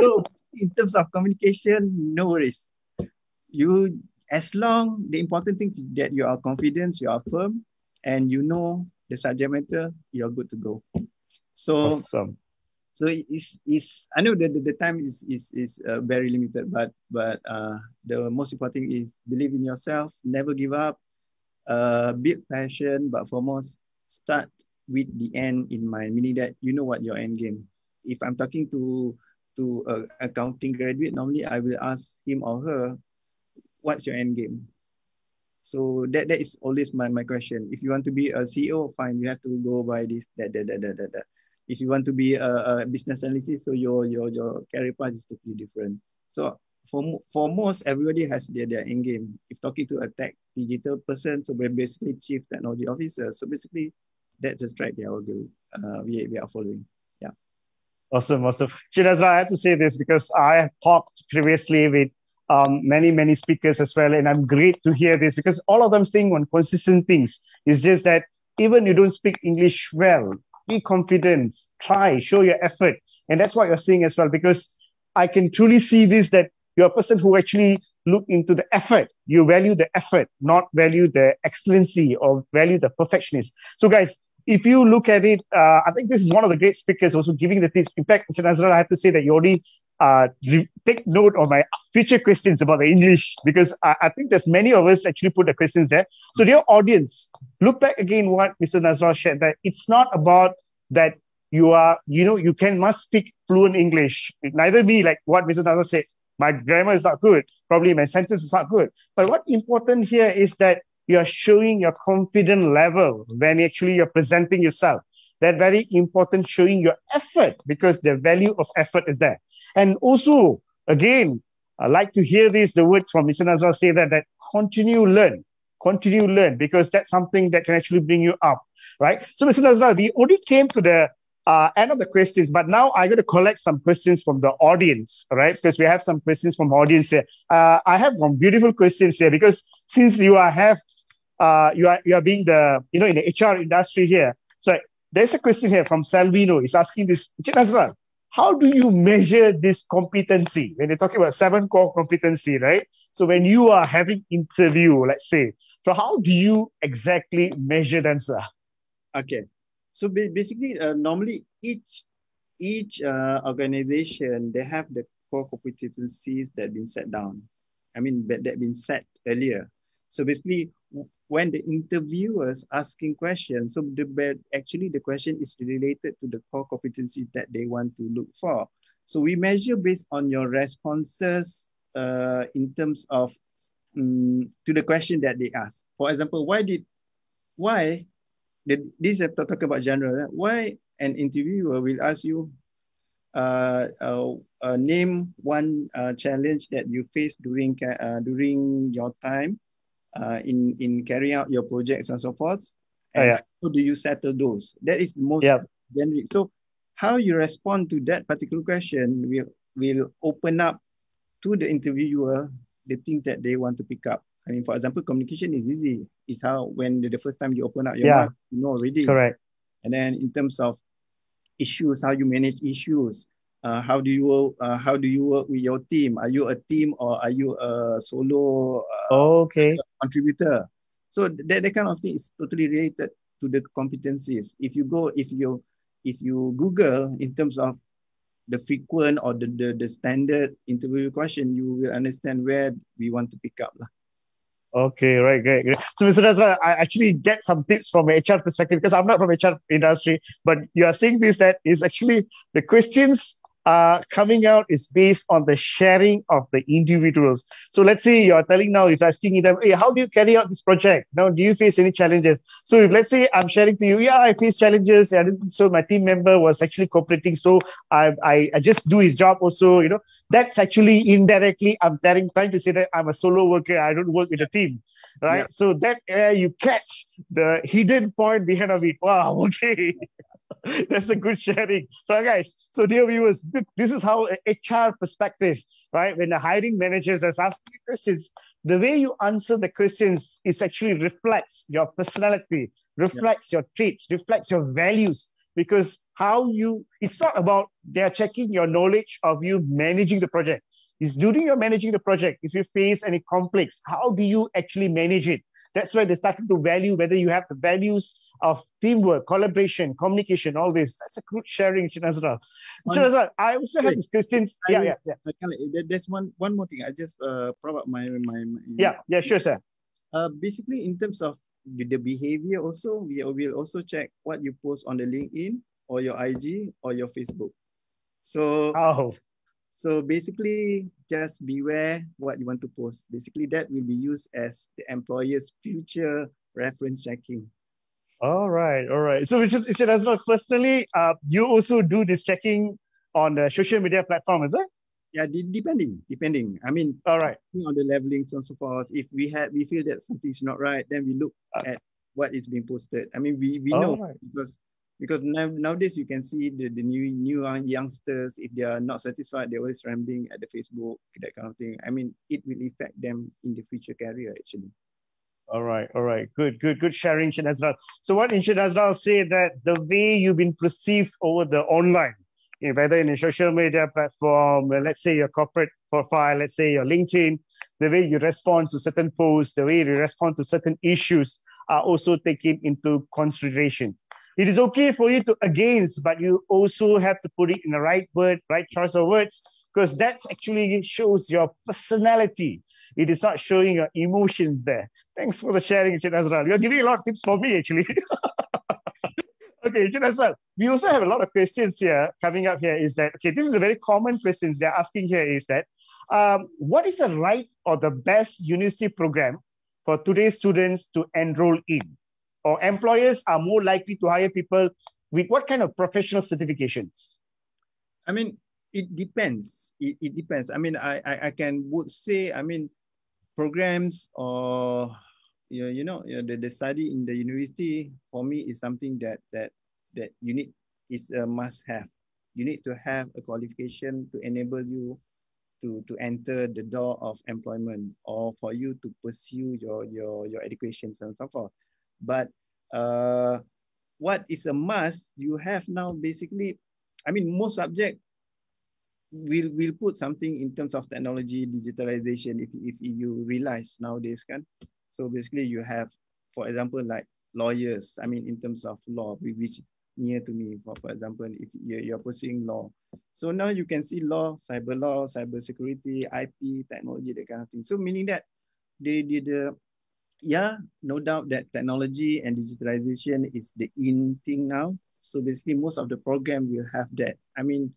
S4: So in terms of communication, no worries. You as long the important thing is that you are confident, you are firm, and you know the subject matter, you're good to go. So awesome. So it's, it's I know that the, time is is is uh, very limited, but but uh, the most important thing is believe in yourself, never give up, uh, build passion, but foremost start with the end in mind, meaning that you know what your end game. If I'm talking to to a accounting graduate, normally I will ask him or her, what's your end game? So that, that is always my, my question. If you want to be a CEO, fine, you have to go by this, that, that, that, that, that. If you want to be a, a business analyst, so your, your, your career path is totally different. So for, for most, everybody has their, their end game. If talking to a tech digital person, so we're basically chief technology officer. So basically, that's the track that I do. Uh, we, we are following.
S2: Awesome, awesome. Shiraza, I have to say this because I have talked previously with um, many, many speakers as well, and I'm great to hear this because all of them saying one consistent things. It's just that even you don't speak English well, be confident, try, show your effort, and that's what you're saying as well. Because I can truly see this that you're a person who actually look into the effort. You value the effort, not value the excellency or value the perfectionist. So, guys, if you look at it, uh, I think this is one of the great speakers also giving the tips. In fact, Mr. Nazrul, I have to say that you already uh, take note of my future questions about the English because I, I, think there's many of us actually put the questions there. So, dear audience, look back again what Mr. Nazrul shared that it's not about that you are, you know, you can must speak fluent English. Neither me, like what Mr. Nazrul said, my grammar is not good. Probably my sentence is not good. But what important here is that you are showing your confident level when actually you're presenting yourself. That very important showing your effort because the value of effort is there. And also, again, I like to hear these the words from Mr. Nazrul say that that continue learn, continue learn because that's something that can actually bring you up, right? So, Mr. Nazrul, we only came to the uh, end of the questions, but now I'm going to collect some questions from the audience, right? Because we have some questions from audience here. Uh, I have one beautiful questions here because since you are have uh, you are you are being the you know in the HR industry here. So there's a question here from Salvino. He's asking this, Nazran, how do you measure this competency when you're talking about seven core competency, right? So when you are having interview, let's say, so how do you exactly measure them, sir?
S4: Okay. So basically, uh, normally each each uh, organization they have the core competencies that been set down. I mean that that been set earlier. So basically, when the interviewers asking questions, so the actually the question is related to the core competencies that they want to look for. So we measure based on your responses uh, in terms of um, to the question that they ask. For example, why did why did this is talk about general? Why an interviewer will ask you uh, uh, uh, name one uh, challenge that you faced during uh, during your time uh, in in carrying out your projects and so forth.
S2: And oh, yeah.
S4: how do you settle those? That is the most
S2: yep.
S4: generic. So how you respond to that particular question will will open up to the interviewer the things that they want to pick up. I mean, for example, communication is easy. It's how when the, the first time you open up your
S2: yeah.
S4: mouth, you know already.
S2: Correct.
S4: And then in terms of issues, how you manage issues, uh, how do you uh, how do you work with your team? Are you a team or are you a solo
S2: uh, okay.
S4: Contributor? So that, that kind of thing is totally related to the competencies. If you go, if you if you Google in terms of the frequent or the, the, the standard interview question, you will understand where we want to pick up.
S2: Okay, right, great, great. So, Mr. Nazrul, I actually get some tips from HR perspective because I'm not from HR industry, but you are saying this that is actually the questions uh, coming out is based on the sharing of the individuals. So let's say you're telling now, if asking them, hey, how do you carry out this project? Now, do you face any challenges? So if let's say I'm sharing to you, yeah, I face challenges. And so my team member was actually cooperating. So I, I, I just do his job also, you know, that's actually indirectly, I'm trying, trying to say that I'm a solo worker. I don't work with a team. Right. Yeah. So that uh, you catch the hidden point behind of it. Wow. Okay. That's a good sharing. So, guys, so dear viewers, this is how HR perspective, right? When the hiring managers is asking questions, the way you answer the questions is actually reflects your personality, reflects yeah. your traits, reflects your values. Because how you, it's not about they're checking your knowledge of you managing the project. It's during your managing the project, if you face any conflicts, how do you actually manage it? That's why they started to value whether you have the values of teamwork, collaboration, communication, all this. That's a good sharing, Shinazra. Shinazra, I also have this questions. Yeah, yeah, yeah.
S4: There's one one more thing. I just uh brought up my, my, my
S2: Yeah, yeah, sure, sir.
S4: Uh, basically, in terms of the behavior, also we will also check what you post on the LinkedIn or your IG or your Facebook. So
S2: oh.
S4: So basically, just beware what you want to post. Basically, that will be used as the employer's future reference checking.
S2: All right, all right. So, Richard, Richard as well, personally, uh, you also do this checking on the social media platform, is it?
S4: Yeah, depending, depending. I mean,
S2: all right.
S4: On the leveling, so on so forth. If we had, we feel that something's not right, then we look uh, at what is being posted. I mean, we we know right. because because now, nowadays you can see the, the new new youngsters if they are not satisfied they're always rambling at the facebook that kind of thing i mean it will affect them in the future career actually
S2: all right, all right. Good, good, good sharing, Shanazral. So what in Shanazral say that the way you've been perceived over the online, you know, whether in a social media platform, let's say your corporate profile, let's say your LinkedIn, the way you respond to certain posts, the way you respond to certain issues are also taken into consideration. It is okay for you to against, but you also have to put it in the right word, right choice of words, because that actually shows your personality. It is not showing your emotions there. Thanks for the sharing, Chin Azral. You're giving a lot of tips for me, actually. okay, Chin Azral. We also have a lot of questions here coming up here. Is that, okay, this is a very common questions they're asking here is that, um, what is the right or the best university program for today's students to enroll in? Or employers are more likely to hire people with what kind of professional certifications?
S4: I mean, it depends. It, it depends. I mean, I, I, I can would say, I mean, programs or you you know the, the study in the university for me is something that that that you need is a must have. You need to have a qualification to enable you to to enter the door of employment or for you to pursue your your your education and so forth. But uh what is a must you have now basically i mean most subject we'll we'll put something in terms of technology digitalization if, if you realize nowadays can so basically you have for example like lawyers i mean in terms of law which near to me. For, for example, if you're, you're pursuing law. So now you can see law, cyber law, cyber security, IP, technology, that kind of thing. So meaning that they did, yeah, no doubt that technology and digitalization is the in thing now. So basically most of the program will have that. I mean,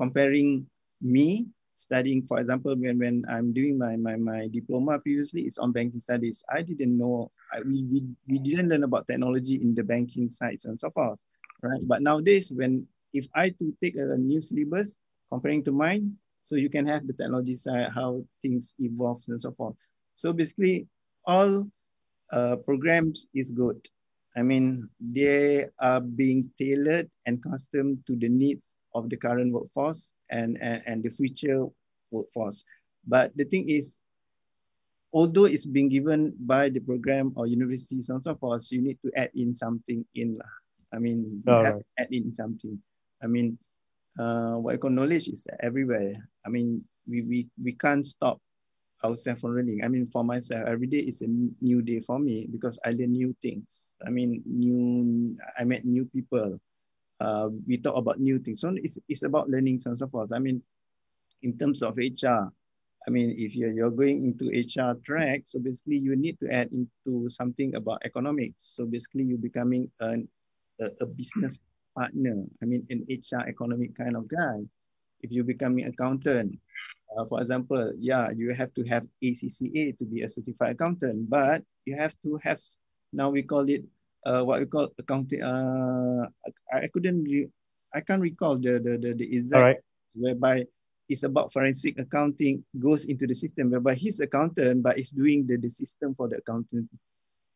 S4: comparing me studying, for example, when, when I'm doing my, my, my diploma previously, it's on banking studies. I didn't know, I, we, we, we didn't learn about technology in the banking sites and so forth, right? But nowadays, when if I to take a new syllabus comparing to mine, so you can have the technology side, how things evolve and so forth. So basically, all uh, programs is good. I mean, they are being tailored and custom to the needs of the current workforce and, and, and the future workforce. But the thing is, although it's being given by the program or universities and so forth, you need to add in something in. I mean, you have right. to add in something. I mean, uh, what I call knowledge is everywhere. I mean, we, we, we can't stop ourselves from learning. I mean, for myself, every day is a new day for me because I learn new things. I mean, new, I met new people uh, we talk about new things. So it's, it's about learning and so forth. I mean, in terms of HR, I mean, if you're, you're going into HR track, so basically you need to add into something about economics. So basically you're becoming an, a, a business partner. I mean, an HR economic kind of guy. If you're becoming accountant, uh, for example, yeah, you have to have ACCA to be a certified accountant, but you have to have, now we call it uh, what we call accounting. Uh, I, I couldn't, re- I can't recall the the the, the exact right. whereby it's about forensic accounting goes into the system whereby he's accountant but is doing the, the system for the accountant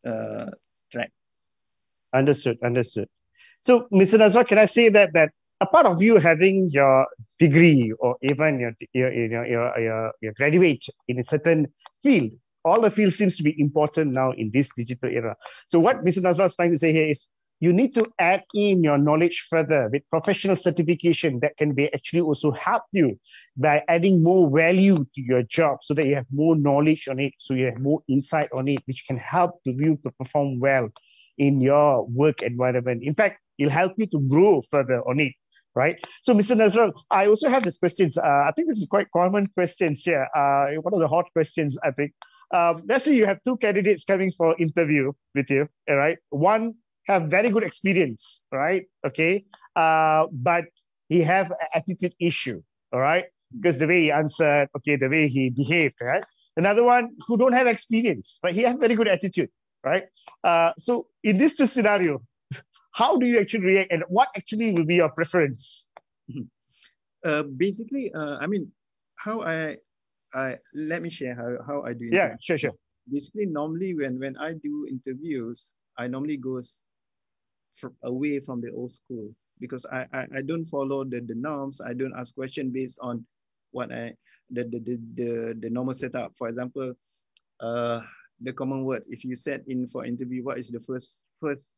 S4: uh, track.
S2: Understood, understood. So, Mr. Nazwa, can I say that that a part of you having your degree or even your your your your, your, your graduate in a certain field all the field seems to be important now in this digital era. So what Mr. Nazwa is trying to say here is you need to add in your knowledge further with professional certification that can be actually also help you by adding more value to your job so that you have more knowledge on it, so you have more insight on it, which can help you to perform well in your work environment. In fact, it'll help you to grow further on it right? So, Mr. Nazrul, I also have these questions. Uh, I think this is quite common questions here. Uh, one of the hot questions, I think um, let's say you have two candidates coming for interview with you, all right? One have very good experience, right? Okay, uh, but he have an attitude issue, all right? Because the way he answered, okay, the way he behaved, right? Another one who don't have experience, but he have very good attitude, right? Uh, so in this two scenario, how do you actually react, and what actually will be your preference?
S4: Uh, basically, uh, I mean, how I I let me share how, how I do. It.
S2: Yeah, sure, sure.
S4: Basically, normally when when I do interviews, I normally goes away from the old school because I, I, I don't follow the, the norms. I don't ask question based on what I the the the the, the normal setup. For example, uh, the common words. If you set in for interview, what is the first first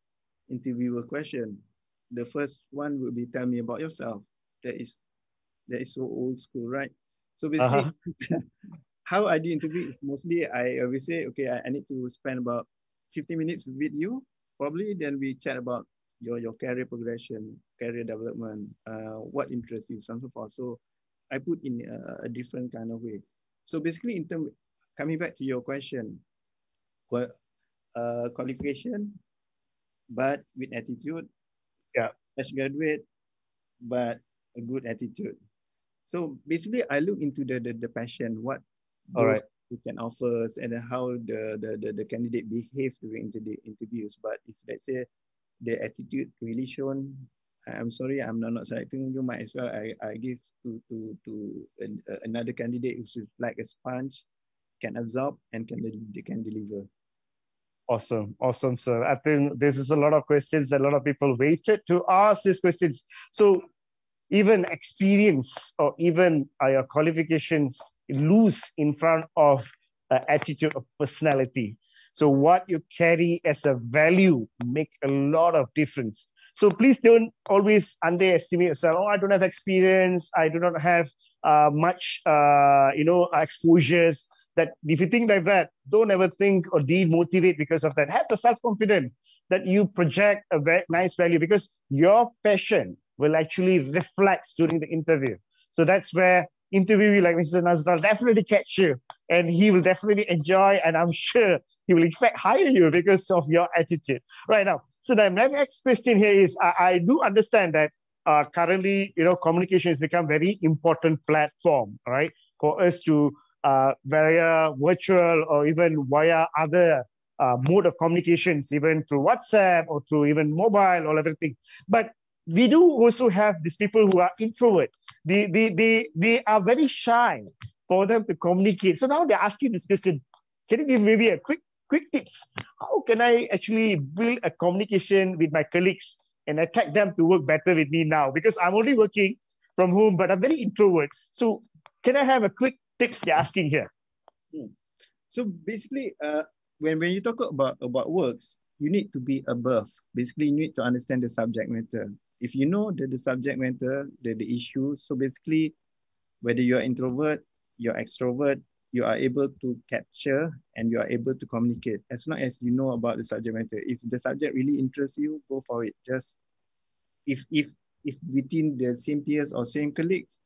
S4: interviewer question? The first one will be tell me about yourself. That is that is so old school, right? So basically, uh-huh. how I do interview is mostly I always say, okay, I, I need to spend about 50 minutes with you, probably. Then we chat about your, your career progression, career development, uh, what interests you, so on so forth. So I put in a, a, different kind of way. So basically, in term, coming back to your question, uh, qualification, but with attitude.
S2: Yeah.
S4: Fresh graduate, but a good attitude. So basically, I look into the the, the passion, what
S2: All right.
S4: we can offer, and how the, the the the candidate behave during the interviews. But if let's say the attitude really shown, I'm sorry, I'm not, not selecting you. Might as well I, I give to to to an, uh, another candidate who's like a sponge, can absorb and can they can deliver.
S2: Awesome, awesome, sir. I think this is a lot of questions that a lot of people waited to ask these questions. So even experience or even uh, your qualifications lose in front of uh, attitude of personality. So what you carry as a value make a lot of difference. So please don't always underestimate yourself. Oh, I don't have experience. I do not have uh, much, uh, you know, exposures. That if you think like that, don't ever think or demotivate because of that. Have the self confidence that you project a very nice value because your passion will actually reflect during the interview. So that's where interviewee like Mr. Nazrul definitely catch you and he will definitely enjoy and I'm sure he will in fact hire you because of your attitude. Right now, so the next question here is I, I do understand that uh, currently, you know, communication has become very important platform, right, for us to uh, via virtual or even via other uh, mode of communications, even through WhatsApp or through even mobile or everything. But we do also have these people who are introvert. They, they, they, they are very shy for them to communicate. So now they're asking this question, can you give maybe a quick quick tips? How can I actually build a communication with my colleagues and attract them to work better with me now? Because I'm only working from home, but I'm very introvert. So can I have a quick tips you're asking here?
S4: Hmm. So basically, uh, when, when you talk about, about works, you need to be above. Basically, you need to understand the subject matter. If you know the, the subject matter, the, the issue, so basically, whether you're introvert, you're extrovert, you are able to capture and you are able to communicate as long as you know about the subject matter. If the subject really interests you, go for it. Just if if if within the same peers or same colleagues,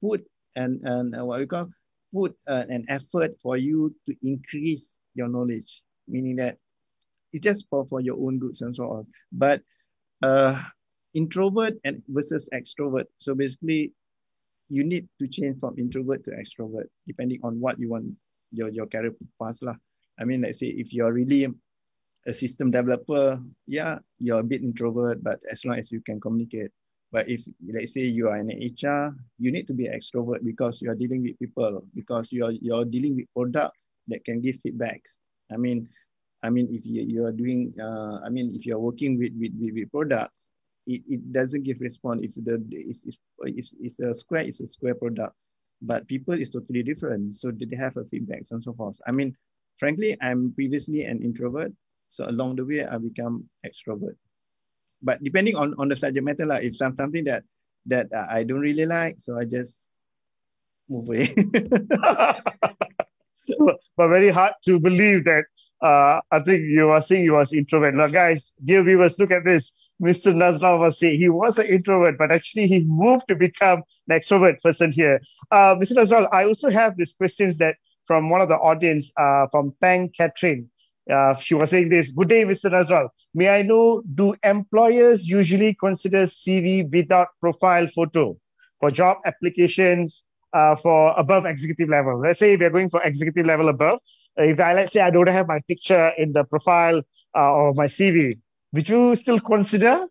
S4: put an, an what we call put uh, an effort for you to increase your knowledge, meaning that it's just for, for your own goods and so on. But uh, introvert and versus extrovert. So basically, you need to change from introvert to extrovert, depending on what you want your, your career path. Lah. I mean, let's say if you're really a system developer, yeah, you're a bit introvert, but as long as you can communicate. But if let's say you are an HR, you need to be extrovert because you are dealing with people, because you are you're dealing with product that can give feedbacks. I mean, I mean, if you, you are doing, uh, I mean, if you're working with, with, with, with products, it, it doesn't give response. If the it's, it's, it's a square, it's a square product, but people is totally different. So they have a feedback and so forth. I mean, frankly, I'm previously an introvert. So along the way, I become extrovert. But depending on, on the subject matter, like if some, something that that I don't really like, so I just move away.
S2: but very hard to believe that uh, I think you are saying you was introvert. Now, guys, dear viewers, look at this. Mr. Nazrul was saying he was an introvert, but actually he moved to become an extrovert person here. Uh, Mr. Nazrul, I also have these questions that from one of the audience, uh, from Tang Catherine. Uh, she was saying this, good day, Mr. Nazrul. May I know, do employers usually consider CV without profile photo for job applications uh, for above executive level? Let's say we are going for executive level above. If I, let's say I don't have my picture in the profile uh, or my CV, would you still consider?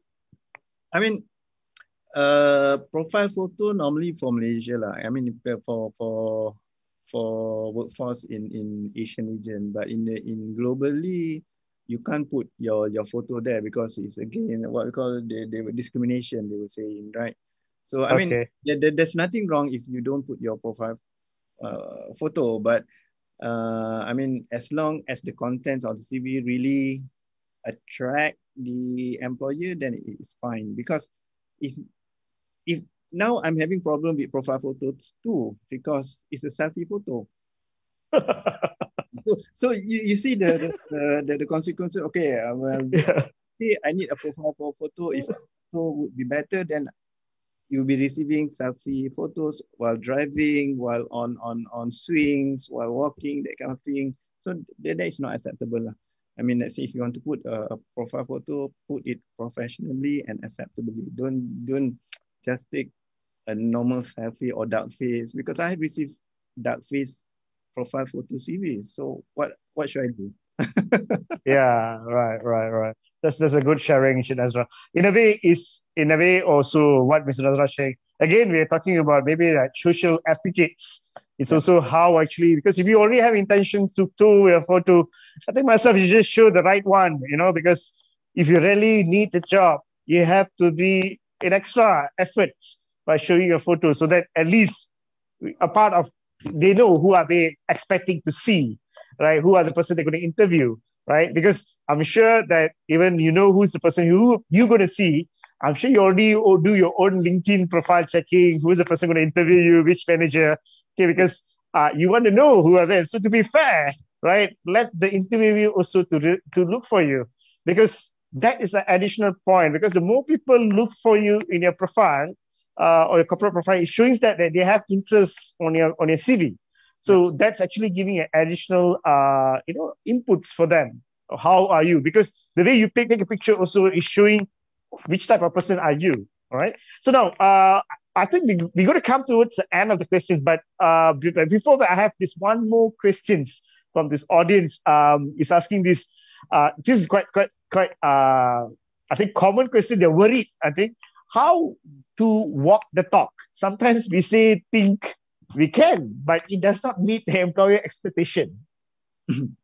S4: I mean, uh, profile photo normally for Malaysia lah. I mean, for for for workforce in in Asian region, but in the in globally, you can't put your your photo there because it's again what we call the, the discrimination. They will say, right? So I okay. mean, yeah, there, there's nothing wrong if you don't put your profile uh, photo, but uh, I mean, as long as the contents of the CV really attract the employer, then it is fine. Because if if now I'm having problem with profile photos too, because it's a selfie photo. so, so you, you see the the, the, the consequences. Okay, well, yeah. hey, I need a profile photo. If photo would be better, then you'll be receiving selfie photos while driving, while on on on swings, while walking, that kind of thing. So that, that is not acceptable. I mean, let's say if you want to put a, a profile photo, put it professionally and acceptably. Don't don't just take a normal selfie or dark face because I received dark face profile photo CV. So what what should I do?
S2: yeah, right, right, right. That's that's a good sharing, Nazrul. In a way, is in a way also what Mr. Nazrul saying. Again, we are talking about maybe like social etiquettes. It's also how actually because if you already have intentions to do a photo, I think myself, you just show the right one, you know, because if you really need the job, you have to be in extra efforts by showing your photo so that at least a part of they know who are they expecting to see, right? Who are the person they're going to interview, right? Because I'm sure that even you know who's the person who you're going to see. I'm sure you already do your own LinkedIn profile checking. Who's the person going to interview you? Which manager? Okay, because uh, you want to know who are there. So to be fair, right? Let the interviewee also to, re- to look for you because that is an additional point because the more people look for you in your profile uh, or your corporate profile, it shows that, that they have interest on your on your CV. So that's actually giving an additional uh, you know inputs for them. How are you? Because the way you take, take a picture also is showing which type of person are you. All right. So now uh, I think we, we're going to come towards the end of the questions, but uh, before that, I have this one more questions from this audience. Um, is asking this. Uh, this is quite quite quite. Uh, I think common question. They're worried. I think how to walk the talk. Sometimes we say think we can, but it does not meet the employer expectation.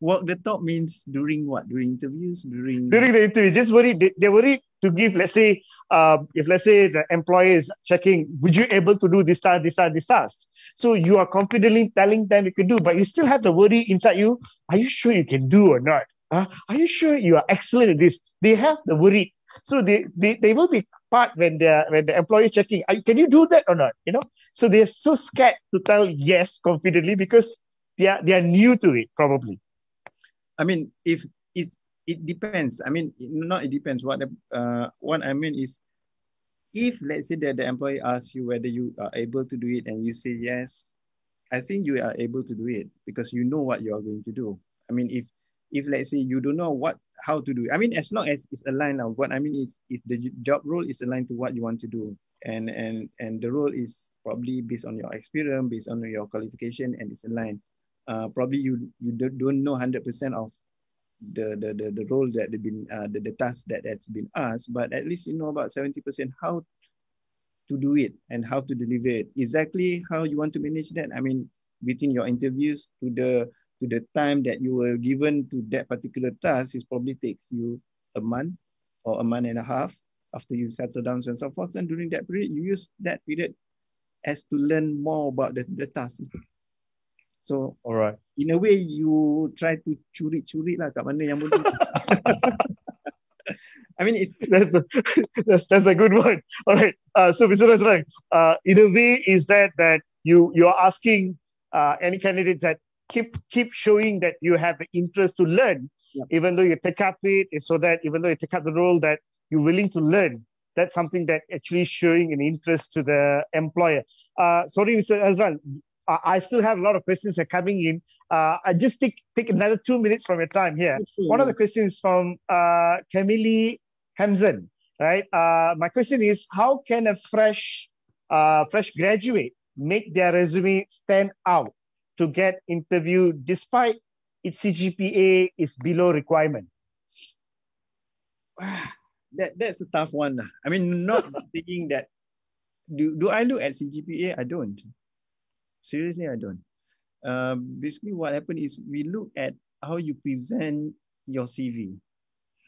S4: walk the talk means during what? During interviews? During
S2: during the interview. Just worry. They, they're worried to give, let's say, uh, if let's say the employer is checking, would you able to do this task, this task, this task? So you are confidently telling them you can do, but you still have the worry inside you. Are you sure you can do or not? Uh, are you sure you are excellent at this? They have the worry. So they, they, they will be part when the when the employer checking, can you do that or not? You know, so they're so scared to tell yes confidently because they are they are new to it probably.
S4: I mean, if it it depends. I mean, not it depends. What uh, what I mean is, if let's say that the employee asks you whether you are able to do it and you say yes, I think you are able to do it because you know what you are going to do. I mean, if if let's say you don't know what how to do I mean, as long as it's aligned now. What I mean is, if the job role is aligned to what you want to do, and and and the role is probably based on your experience, based on your qualification, and it's aligned. Uh, probably you you don't know hundred percent of the the the, the role that they've been uh, the, the task that has been asked, but at least you know about 70% how to do it and how to deliver it. Exactly how you want to manage that. I mean, between your interviews to the to the time that you were given to that particular task, is probably takes you a month or a month and a half after you settle down and so forth. And during that period, you use that period as to learn more about the, the task. So,
S2: all right.
S4: In a way, you try to curi-curi lah kat mana yang boleh. I mean, it's
S2: that's a, that's that's a good one. All right. Uh, so, Mr. Nasrang, uh, in a way, is that that you you are asking uh, any candidates that keep keep showing that you have the interest to learn, yep. even though you take up it, so that even though you take up the role that you're willing to learn. That's something that actually showing an interest to the employer. Uh, sorry, Mr. Azran, uh, I still have a lot of questions that are coming in. Uh, I just take take another two minutes from your time here. One of the questions from uh, Camille Hamzen, right? Uh, my question is, how can a fresh uh, fresh graduate make their resume stand out to get interviewed despite its CGPA is below requirement?
S4: That that's a tough one. I mean, not thinking that. Do, do I look at CGPA? I don't. Seriously, I don't. Um, basically, what happened is we look at how you present your CV.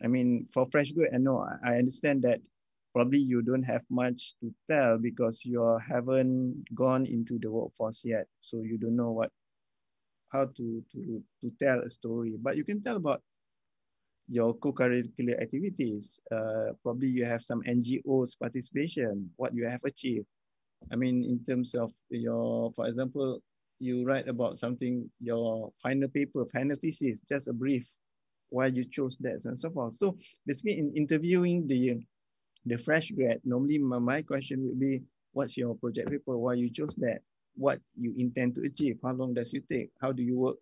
S4: I mean, for fresh grad, I know I understand that probably you don't have much to tell because you haven't gone into the workforce yet, so you don't know what how to to to tell a story. But you can tell about your co-curricular activities. Uh, probably you have some NGOs participation, what you have achieved. I mean, in terms of your, for example, you write about something, your final paper, final thesis, just a brief, why you chose that and so forth. So basically in interviewing the, the fresh grad, normally my, my question would be, what's your project paper, why you chose that, what you intend to achieve, how long does it take, how do you work?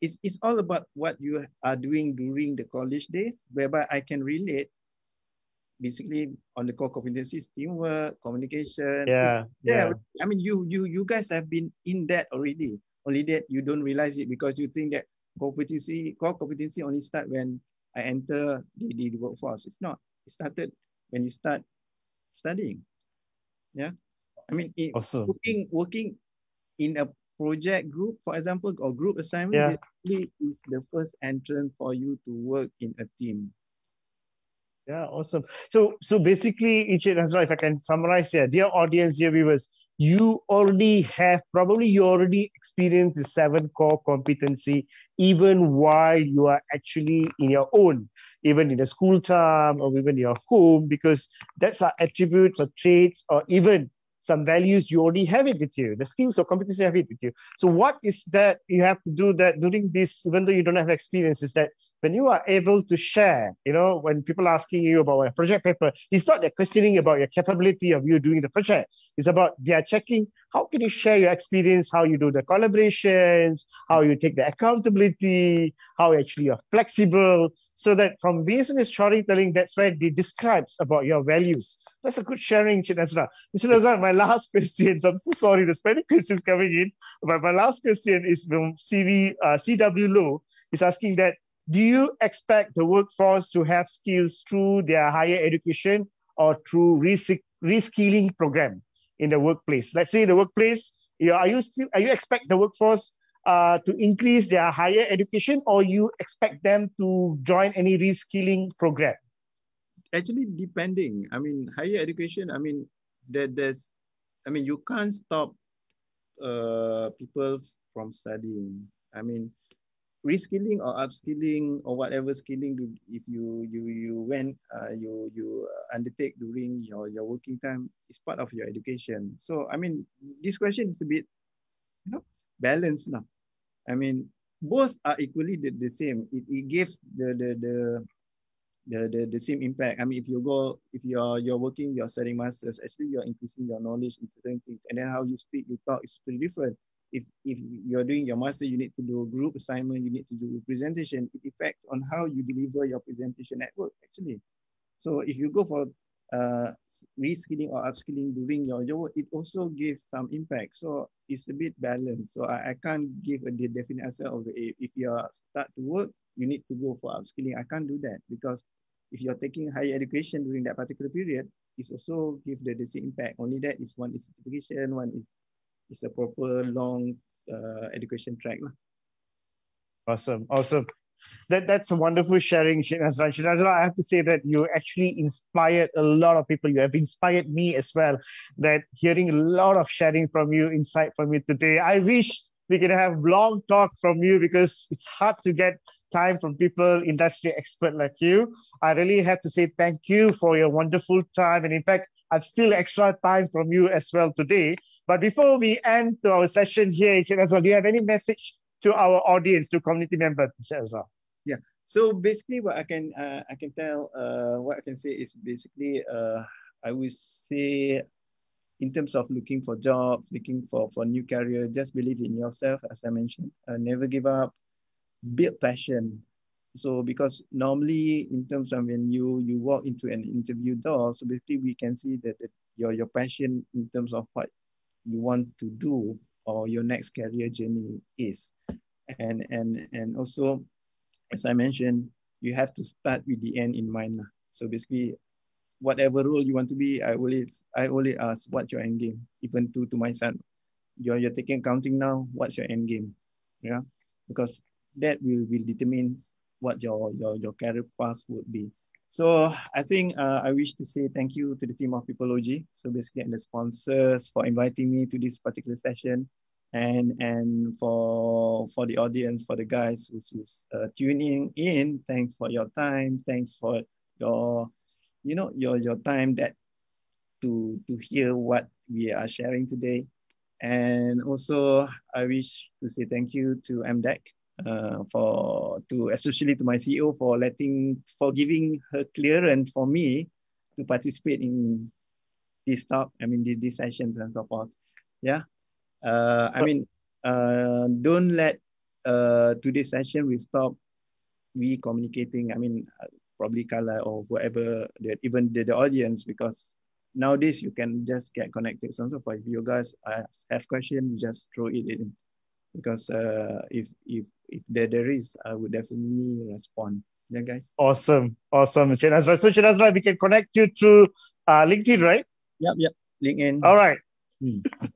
S4: It's, it's all about what you are doing during the college days, whereby I can relate basically on the core competencies, teamwork, communication.
S2: Yeah,
S4: yeah. I mean, you you you guys have been in that already. Only that you don't realize it because you think that competency, core competency only start when I enter the, the workforce. It's not. It started when you start studying. Yeah. I mean, it, awesome. working working in a project group, for example, or group assignment yeah. basically is the first entrance for you to work in a team.
S2: Yeah, awesome. So, so basically, Encik Nazrul, if I can summarize here, dear audience, dear viewers, you already have probably you already experienced the seven core competency even while you are actually in your own even in the school time or even your home because that's our attributes or traits or even some values you already have it with you the skills or competency you have it with you so what is that you have to do that during this even though you don't have experience is that when you are able to share, you know, when people are asking you about a project paper, it's not they're questioning about your capability of you doing the project. It's about they are checking how can you share your experience, how you do the collaborations, how you take the accountability, how actually you're flexible, so that from business storytelling, that's where they describes about your values. That's a good sharing, Nazrul. Mr. Nazrul, my last question, I'm so sorry, there's many questions coming in, but my last question is from CV, uh, CW Low, is asking that do you expect the workforce to have skills through their higher education or through reskilling program in the workplace? Let's say the workplace, are you still are you expect the workforce uh, to increase their higher education or you expect them to join any reskilling program?
S4: Actually, depending. I mean, higher education, I mean, there, there's, I mean, you can't stop uh, people from studying. I mean, reskilling or upskilling or whatever skilling do, if you you you went uh, you you undertake during your your working time is part of your education. So i mean this question is a bit you know balanced now i mean both are equally the, the same. It, it gives the the the the, the the same impact. I mean if you go if you're you're working you're studying masters actually you're increasing your knowledge in certain things. And then how you speak you talk is pretty different if, if you're doing your master, you need to do a group assignment, you need to do a presentation. It affects on how you deliver your presentation at work, actually. So if you go for uh, reskilling or upskilling during your job, it also gives some impact. So it's a bit balanced. So I, I can't give a definite answer of if, if you start to work, you need to go for upskilling. I can't do that because if you're taking higher education during that particular period, it's also give the, the same impact. Only that is one is certification, one is it's a proper long uh, education track. Lah.
S2: Awesome, awesome. That, that's a wonderful sharing, Shinazra. I have to say that you actually inspired a lot of people. You have inspired me as well. That hearing a lot of sharing from you, insight from you today. I wish we could have long talk from you because it's hard to get time from people, industry expert like you. I really have to say thank you for your wonderful time. And in fact, I've still extra time from you as well today but before we end to our session here, Ezra, do you have any message to our audience, to community members, Ezra?
S4: Yeah. So basically, what I can uh, I can tell, uh, what I can say is basically, uh, I would say, in terms of looking for jobs, looking for for new career, just believe in yourself, as I mentioned. Uh, never give up. Build passion. So because normally, in terms of when you you walk into an interview door, so basically we can see that, that your your passion in terms of what you want to do or your next career journey is. And, and, and also, as I mentioned, you have to start with the end in mind. So basically, whatever role you want to be, I always, I always ask what's your end game, even to, to my son. You're, you're taking accounting now, what's your end game? Yeah, because that will, will determine what your, your, your career path would be. So I think uh, I wish to say thank you to the team of Peoplelogy. So basically, and the sponsors for inviting me to this particular session, and and for for the audience, for the guys who's, who's uh, tuning in. Thanks for your time. Thanks for your, you know, your your time that to to hear what we are sharing today. And also, I wish to say thank you to MDEC uh, for to especially to my CEO for letting for giving her clearance for me to participate in this talk. I mean these, these sessions and so forth. Yeah. Uh, I mean, uh, don't let uh, today's session we stop we communicating. I mean, uh, probably Kala or whoever that even the, the audience because nowadays you can just get connected. So, so if you guys have questions, just throw it in because uh, if if if there, there is, I would definitely respond. Yeah, guys.
S2: Awesome, awesome, Chinazra. So Chinazra, we can connect you through uh, LinkedIn, right?
S4: Yep, yep. LinkedIn.
S2: All right. Hmm.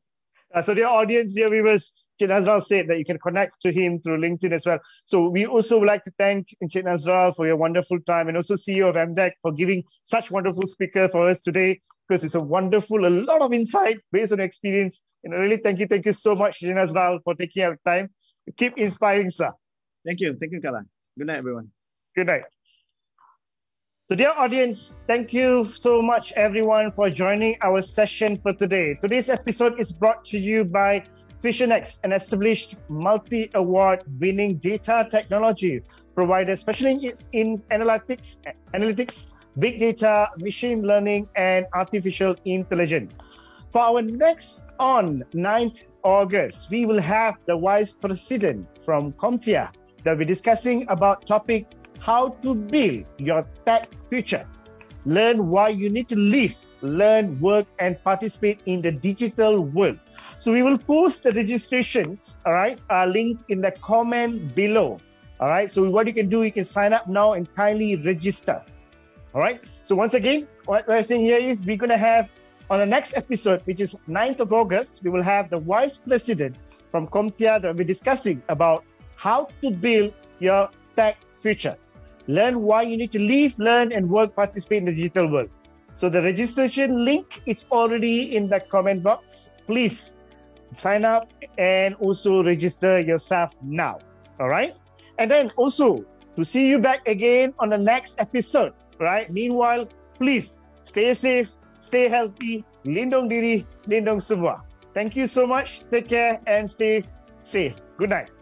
S2: Uh, so dear audience, dear viewers, Cik Nazrul said that you can connect to him through LinkedIn as well. So we also would like to thank Cik Nazrul for your wonderful time and also CEO of MDEC for giving such wonderful speaker for us today because it's a wonderful, a lot of insight based on experience. And really thank you, thank you so much, Nazrul, for taking our time. Keep inspiring, sir.
S4: Thank you. Thank you, Kala. Good night, everyone.
S2: Good night. So, dear audience, thank you so much, everyone, for joining our session for today. Today's episode is brought to you by Fusionex, an established multi-award winning data technology provider specializing in analytics, analytics, big data, machine learning, and artificial intelligence. For our next on 9th August, we will have the Vice President from CompTIA that will be discussing about topic how to build your tech future. Learn why you need to live, learn, work, and participate in the digital world. So we will post the registrations, all right, uh, link in the comment below. All right. So what you can do, you can sign up now and kindly register. All right. So once again, what we're saying here is we're going to have on the next episode, which is 9th of August, we will have the vice president from CompTIA that will be discussing about how to build your tech future. Learn why you need to live, learn, and work, participate in the digital world. So the registration link is already in the comment box. Please sign up and also register yourself now. All right. And then also to see you back again on the next episode. Right. Meanwhile, please stay safe, stay healthy, lindung diri, lindung semua. Thank you so much. Take care and stay safe. Good night.